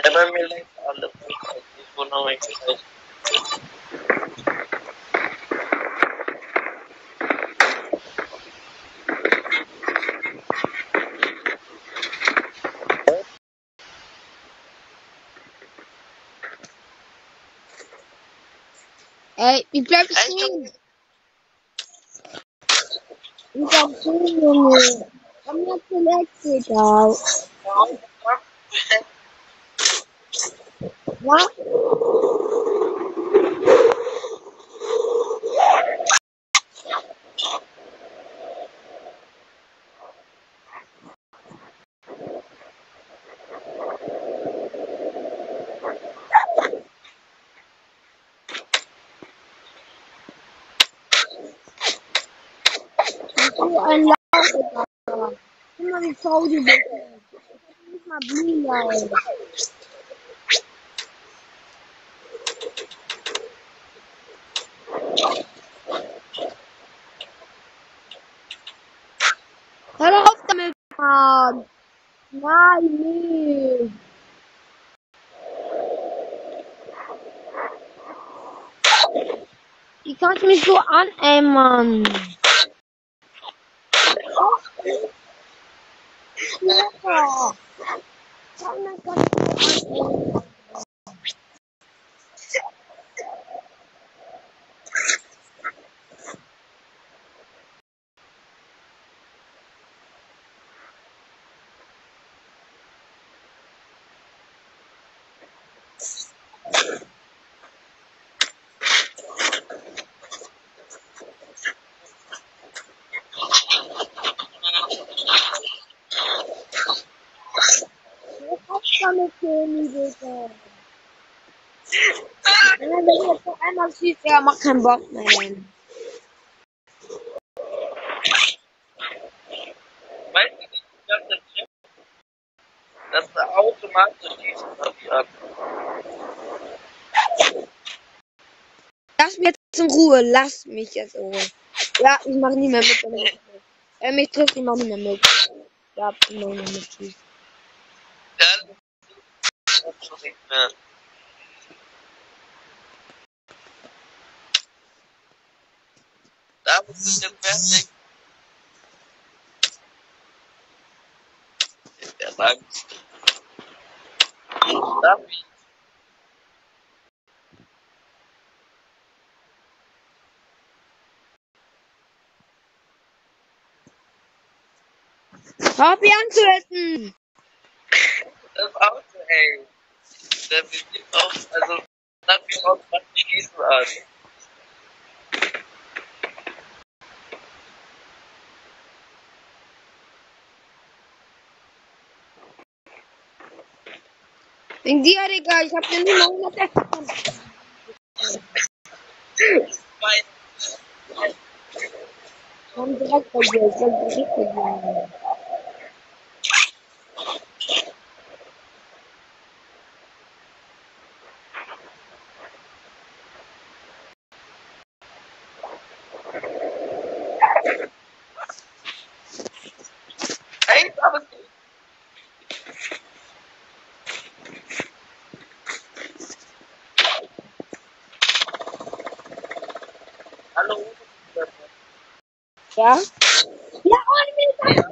Ja, bei mir leckt alles. Ich wundere mich nicht. Ey, wie bleib ich stehen? Ich hab stehen, Junge. Komm jetzt Elektrik auf. Was? So ein Lauf. Guck mal, wie faul du bist. mal Blue Hör auf damit, Mann! Nein, nee! Die kannst mich so an, ey, Mann! Ja! Keiner kann mich so an, ey. damit König, bitte. Wenn einmal schießt, ja, mach keinen Bock mehr. Weißt du, wie das denn Chip? Das ist automatisch schießen passiert. Lass mich jetzt in Ruhe, lass mich jetzt in Ruhe. Ja, ich mach nie mehr mit. Wenn mich, wenn mich trifft, ich mach nie mehr mit. Ja, ich mach nie mehr mit. Tschüss. Dann rufst du nicht mehr. Da bist du jetzt fertig. Der Angst. Hör auf, mich anzuessen! Das Auto, ey. Der bestimmt auch, also, nach wie vor macht Schließen an. Wegen dir, Digga, ich hab dir nie mal 160 Weil, Komm direkt bei dir, ich soll direkt bei dir. ey, aber Hallo, Ja? Ja, ohne mich!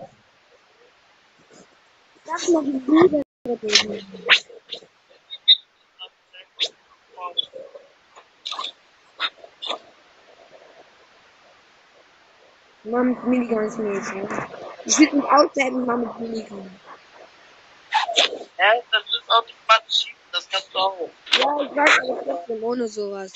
Sag mal, wie du das redest. Mal mit Minigans mäßig. Ich will mich aushelfen, mal mit Minigans. Ja, das ist automatisch schießen, das kannst du auch. Ja, ich weiß aber trotzdem ohne sowas.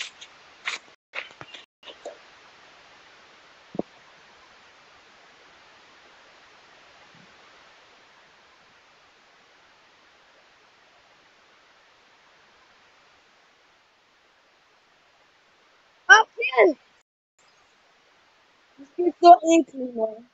Okay. Das geht so eklig, ne?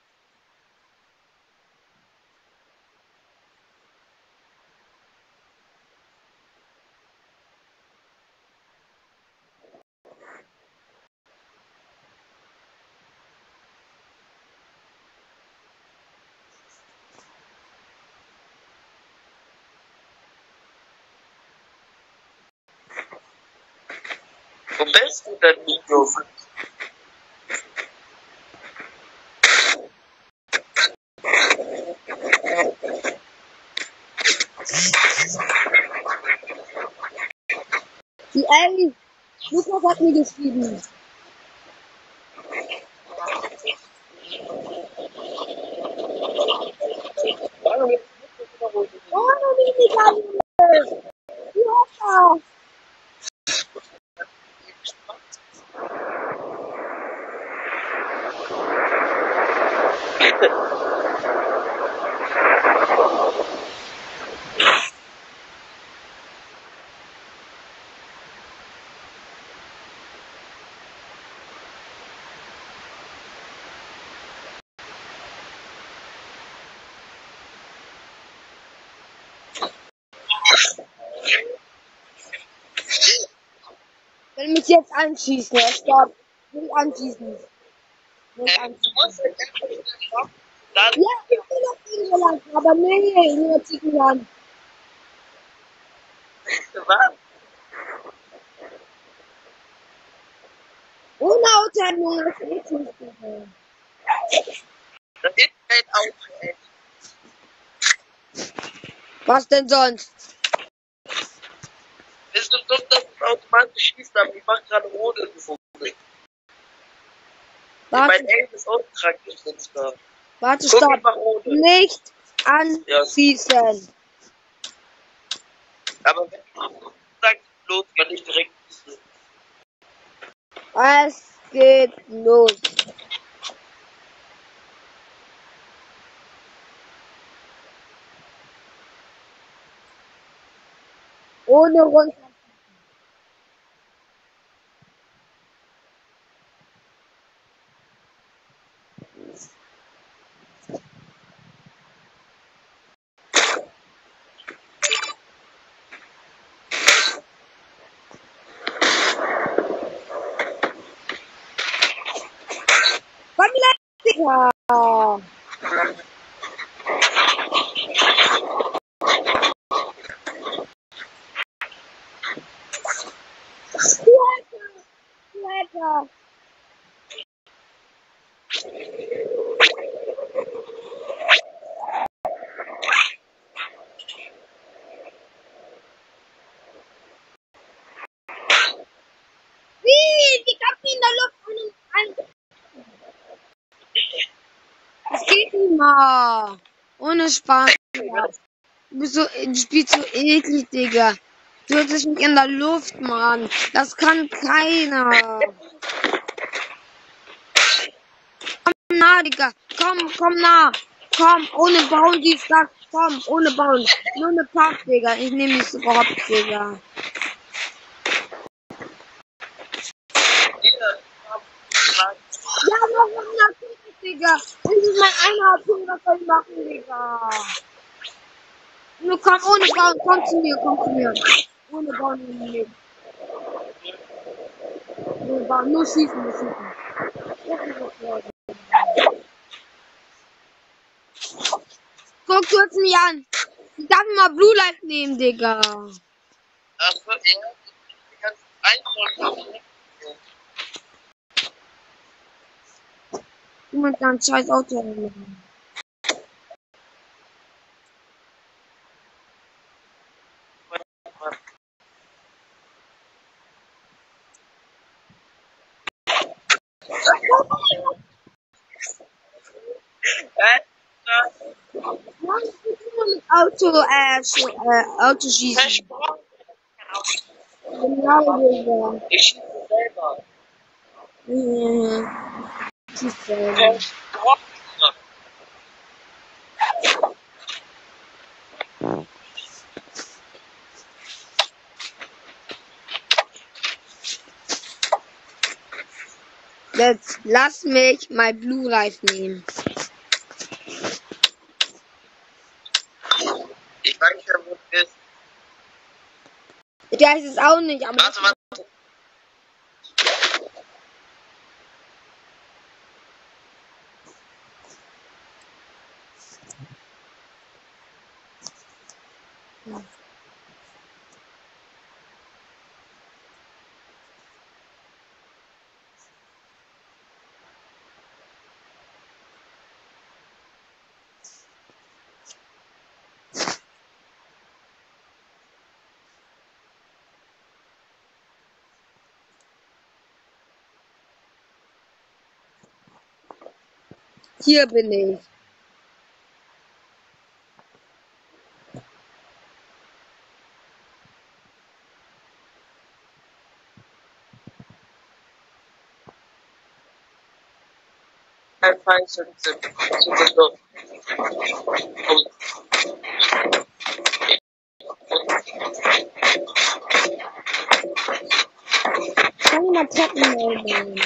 Wo bist du denn, Nico? Die ey, Lukas hat mir geschrieben. Wollte mich jetzt anschießen. Er stopp. Nicht anschießen. Nicht du anschießen. musst mal schaffen, dann Ja, ich will auf ihn gelassen, aber nee, nur ziehen an. was? Ohne Auto, das geht nicht. bitte. Das ist kein Auto, ey. Was denn sonst? Dass es automatisch schießt, aber ich mach gerade ohne. Warte, Mein Aim ist auch krank jetzt da. warte, Guck, ich stopp. Nicht anschießen. Aber wenn du sagst, los, kann ich direkt schießen. Es geht los. Ohne runter. Wow. Letter. Letter. Ohne Spaß. Du bist so, du spielst so eklig, Digga. Du hättest mich in der Luft, Mann. Das kann keiner. Komm nah, Digga. Komm, komm nah. Komm, ohne Bauen, die sagt, komm, ohne Bauen. Nur eine Pack, Digga. Ich nehme dich überhaupt, Digga. Hier, hab- Ja, noch noch natürlich, Digga. Das ist mein einer Punkt, was soll ich machen, Digga? Nur komm, ohne Bauen, komm zu mir, komm zu mir. Ohne Bauen, ohne Leben. Ohne Bauen, nur schießen, nur schießen. Guck kurz mich an. Ich darf mal Blue Light nehmen, Digga. Ach so, ja, das ist die ganze Einzelne. Du mit deinem scheiß Auto nehmen. Äh, da, Mann, ich will nur mit Auto, äh, sch äh, Auto schießen. versprochen. Genau, Digga. Versprochen. Jetzt lass mich mal Blue Life nehmen. Ich weiß ja, wo du bist. Ich weiß es auch nicht, aber Warte, warte. Hier bin ich. So. Kann Treppen nehmen?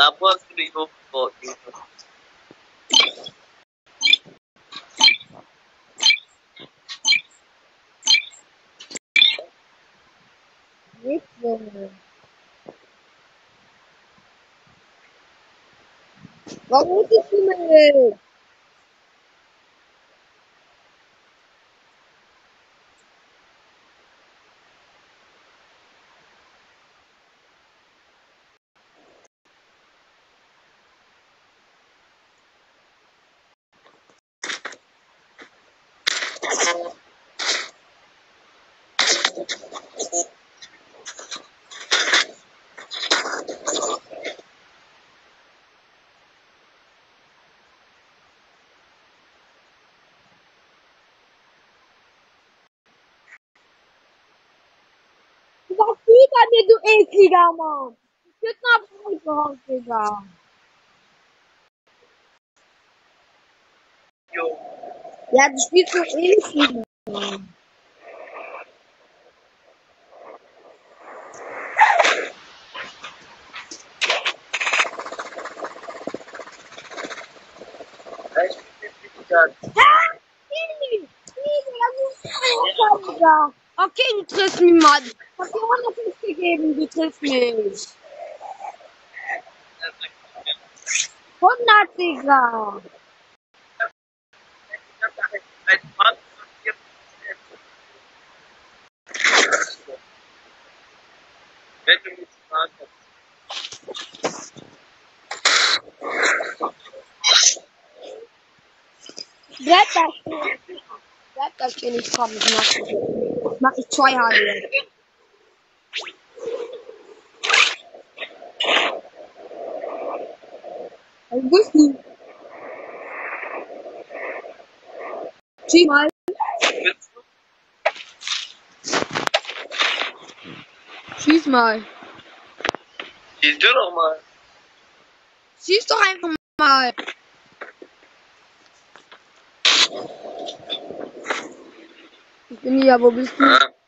Na, wo hast du dich hochgebaut? Nichts, Junge. Warum ist du mich? Du warst über mir, du ekliger Mann. Ich bin noch raus, Digga. Jo. Ja, du spielst so eklig, Mann. Ich bin nicht gegangen. Okay, du triffst mich mal. Ich hab dir 150 gegeben, du triffst mich. 100, Digga. Ein Mann von dir. Wenn. Bleib da stehen. Bleib da stehen, ich komm, ich mach das. Mach ich Hardware. Also, wo bist du? Schieß mal. Schieß mal. Schieß du doch mal. Schieß doch einfach mal. Ich bin hier, wo bist du?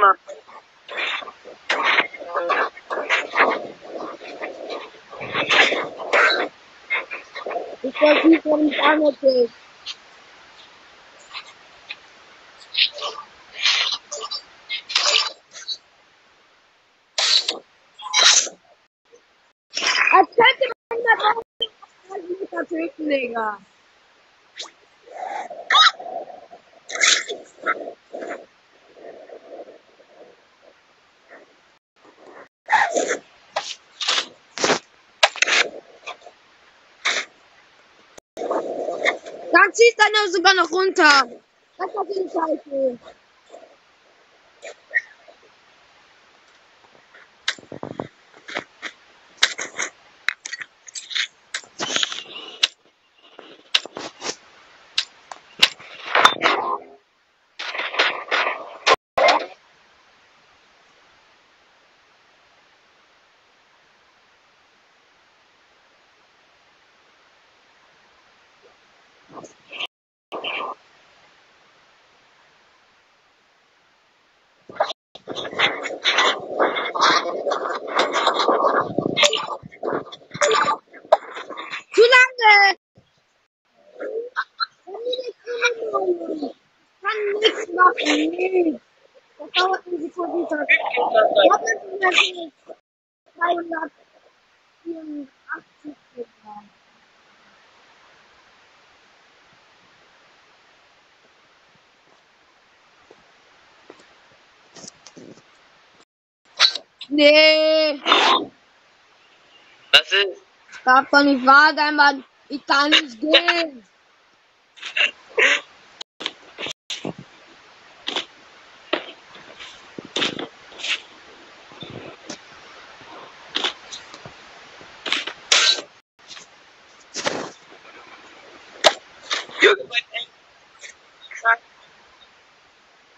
Ah. Diesmal. Ich wollte nicht von mich angezogen. Als könnte man da Meter töten, Digga. Ziehst du sogar noch runter. Das hat den Scheiße. Nee. Was ist? Darf doch nicht wahr sein, Mann. Ich kann nicht gehen.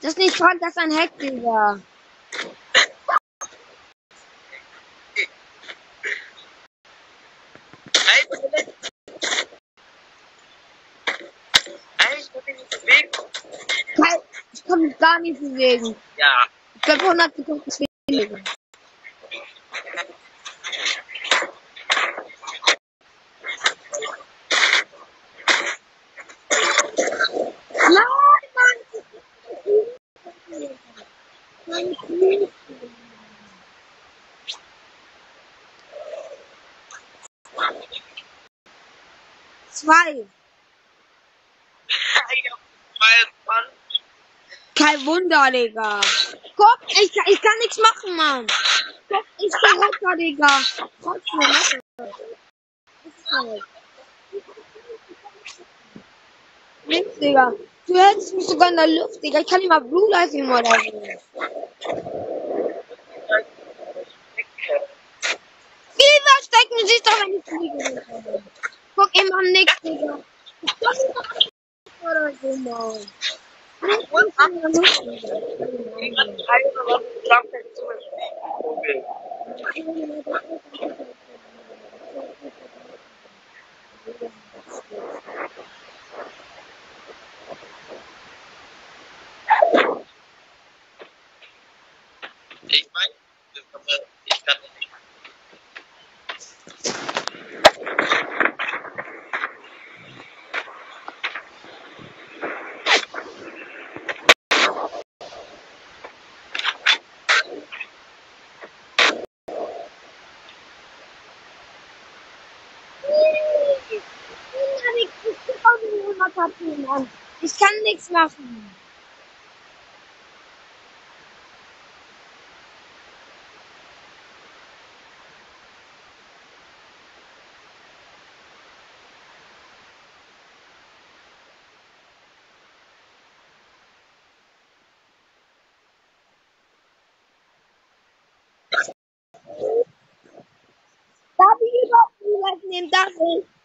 Das ist nicht krank, das ist ein Hack, Digga. Gar nicht bewegen. Ja. Ich bleib 100 Sekunden Mann! Nein, Zwei. Ich hab mal Mann. Kein Wunder, Digga. Guck, ich, ich kann nichts machen, Mann. Guck, ich bin Rocker, Digga. Trotzdem, mach das. Links, Digga. Du hältst mich sogar in der Luft, Digga. Ich kann nicht mal Blue Lighting oder so. Wie verstecken sich doch, wenn ich fliege? Guck, mach nix, Digga. Ich oder so, Mann. Links in der Luft, Ich Digga. kann keine Runde Jumphead zu mir spielen. Ich weiß, aber ich kann das nicht. Ich kann nichts machen. Nehmen? Darf ich? Ich darf nur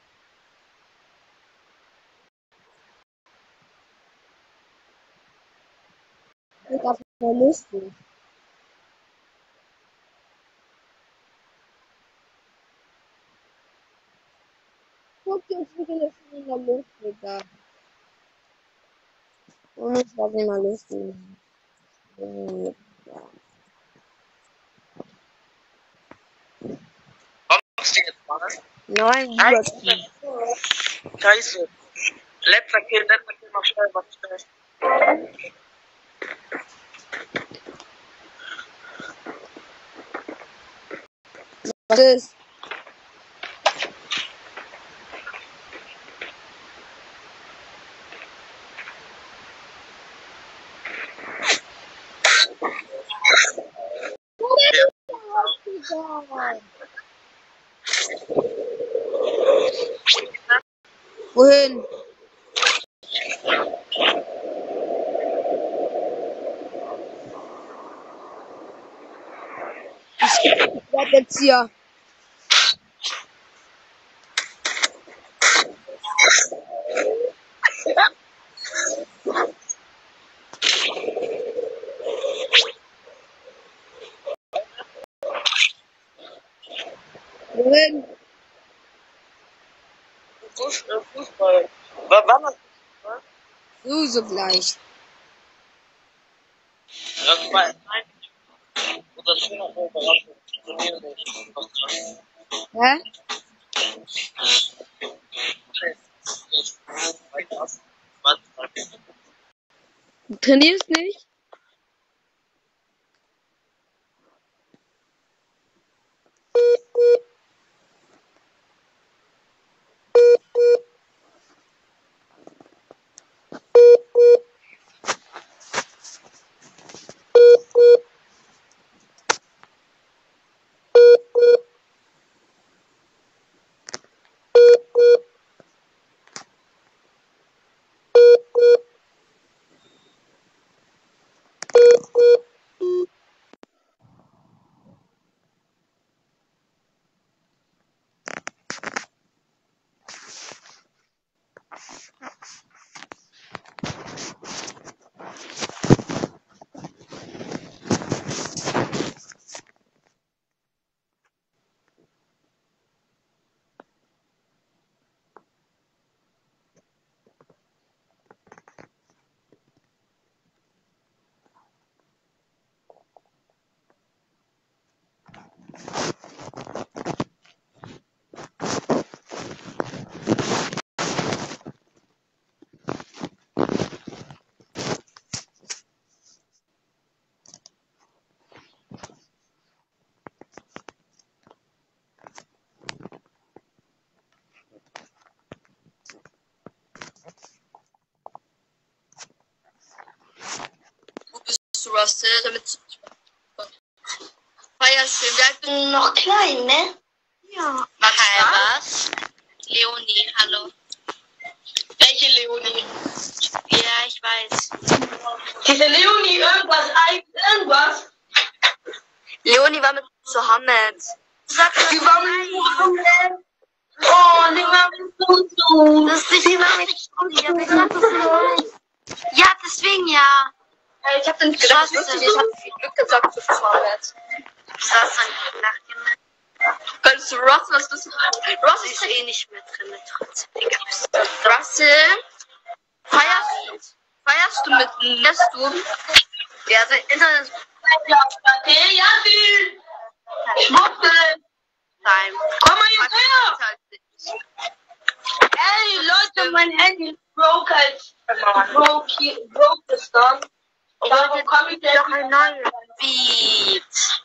lustig. Guck dir das Video schon in der Luft, Digga. Und ich war immer lustig. Kommst du jetzt mal? Nein, Nein. lieber. Scheiße. What's When? Bleib jetzt hier. Wohin? Fuß, Fußball. Wann so gleich. Ja, zwei, nein. Und das schöne Überraschung. Trainieren nicht. Was dran? Hä? Du trainierst damit Feierschön, wer hat du Noch klein, ne? Ja. Warte, was? Leonie, hallo. Welche Leonie? Ja, ich weiß. Diese Leonie, irgendwas, irgendwas. Leonie war mit Mohammed. Sag Die war mit Mohammed. Oh, die war mit Susu. Das ist nicht immer mit ja, ich sag das nicht. Ja, deswegen ja. Äh, Ich hab dann nicht ist lustig. Ich hab viel Glück gesagt zu du Junge? Könntest du Ross, was das Ross ist eh nicht mehr drin, trotzdem. Egal. Russell, feierst, feierst du mit Nestum? Ja, sein Internet ist Hey, Yasin! Schmuckel! time. Komm mal hierher! Ey, Leute, mein Handy ist broke als broke, broke ist dann. Darum komm ich Doch jetzt ein neues Beat.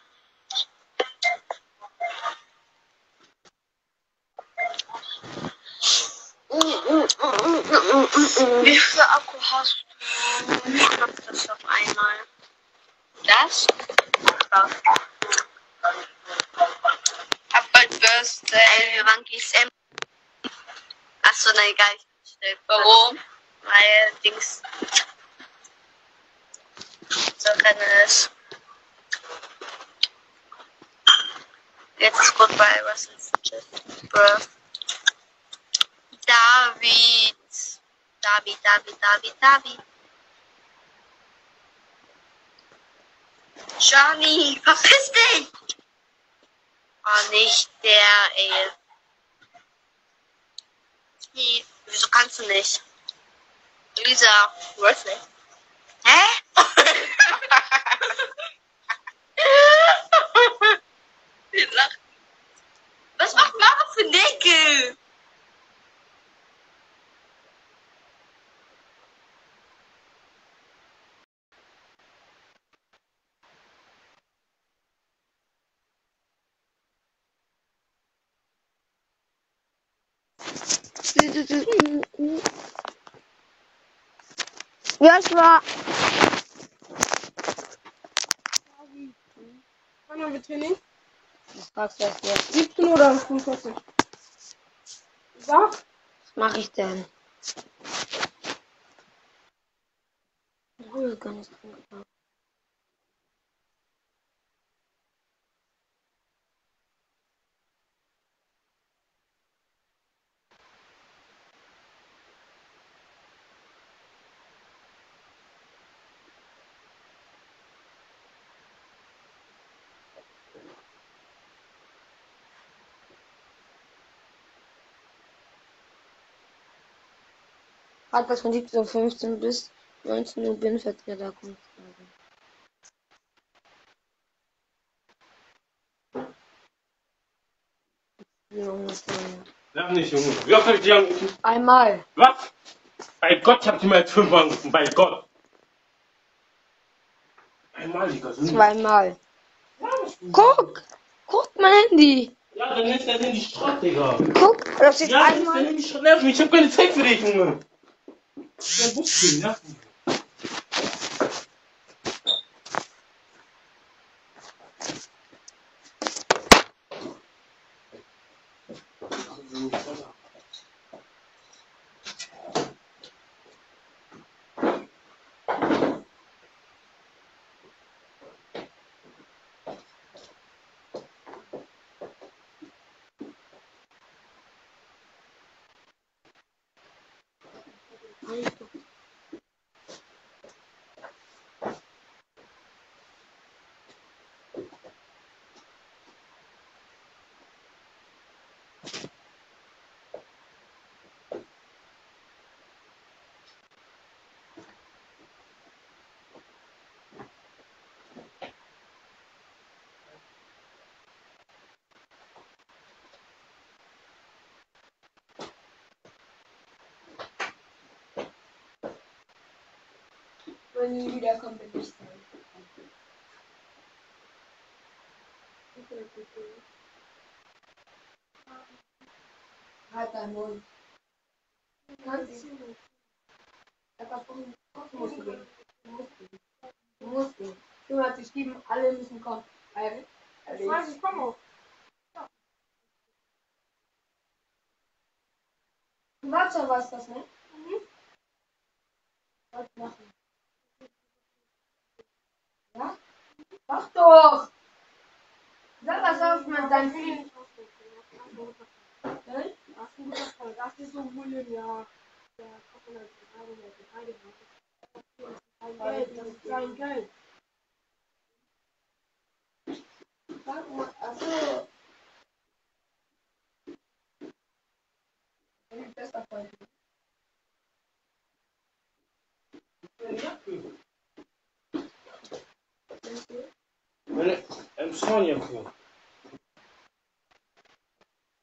Wie viel Akku hast du? Ich glaub, das auf einmal. Das? Ja. Hab bald Birthday. Ey, wann geht's M? Achso, nein, egal. Warum? Weil Dings. Kann es. Jetzt ist gut bei Russell's Bruh. David. David, David, David, David. Johnny, verpiss dich! Oh, nicht der, ey. Nee, wieso kannst du nicht? Lisa, Du nicht. hä? Was macht Mama für Nickel? Joshua, Wann haben wir Training? das fragst du erst jetzt. 17 oder 45? Sag. Was mache ich denn? Oh, gar nicht drin. Halbtags von 17.15 Uhr bis 19 Uhr Binnenverkehr, da kommt Sag nicht, Junge. Wie oft hab ich dich angerufen? Einmal. Was? Bei Gott, ich hab dich mal jetzt fünfmal angerufen. Bei Gott. Einmaliger Sünde. Zweimal. Guck! Guck mein Handy! Ja, dann ist dein Handy Schrott, Digga. Guck! Da steht Ja, dann ist dein einmal. Handy Schrott. Nerv mich. Ich hab keine Zeit für dich, Junge. Ja, Bus nerv mich. Wenn sie wiederkommt, bin ich sein. Halt deinen Mund. Kannst du nicht. Einfach vom Kopf musst du gehen. Du musst gehen. Du muss gehen. Junge hat geschrieben, alle müssen kommen. Äh, Ich weiß, ich komme auch. Warte, weiß das, ne? Mhm. Was machen? Ja? Mach doch! Sag was auf mit deinem Film. Das ist ein guter Freund. Das ist so William, ja. Der Coconut, der Getreide, der Getreide. Das ist sein Geld. Sag mal, achso. Ein bester Freund. Meine M-Son-Jacke.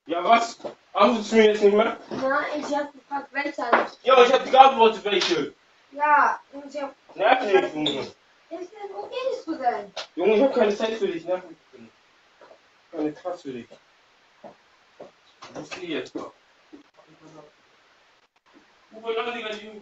Ja, was? Antwortest du mir jetzt nicht mehr? Nein, ich hab gefragt, welcher. Ja, ich hab die geantwortet, welche. Ja, und ich hab. Nerv nicht, Junge. Wo gehst du denn? Junge, ich hab keine Zeit für dich, nerv nicht. Keine Kraft für dich. Wo ist die jetzt? Wo wollen die Junge?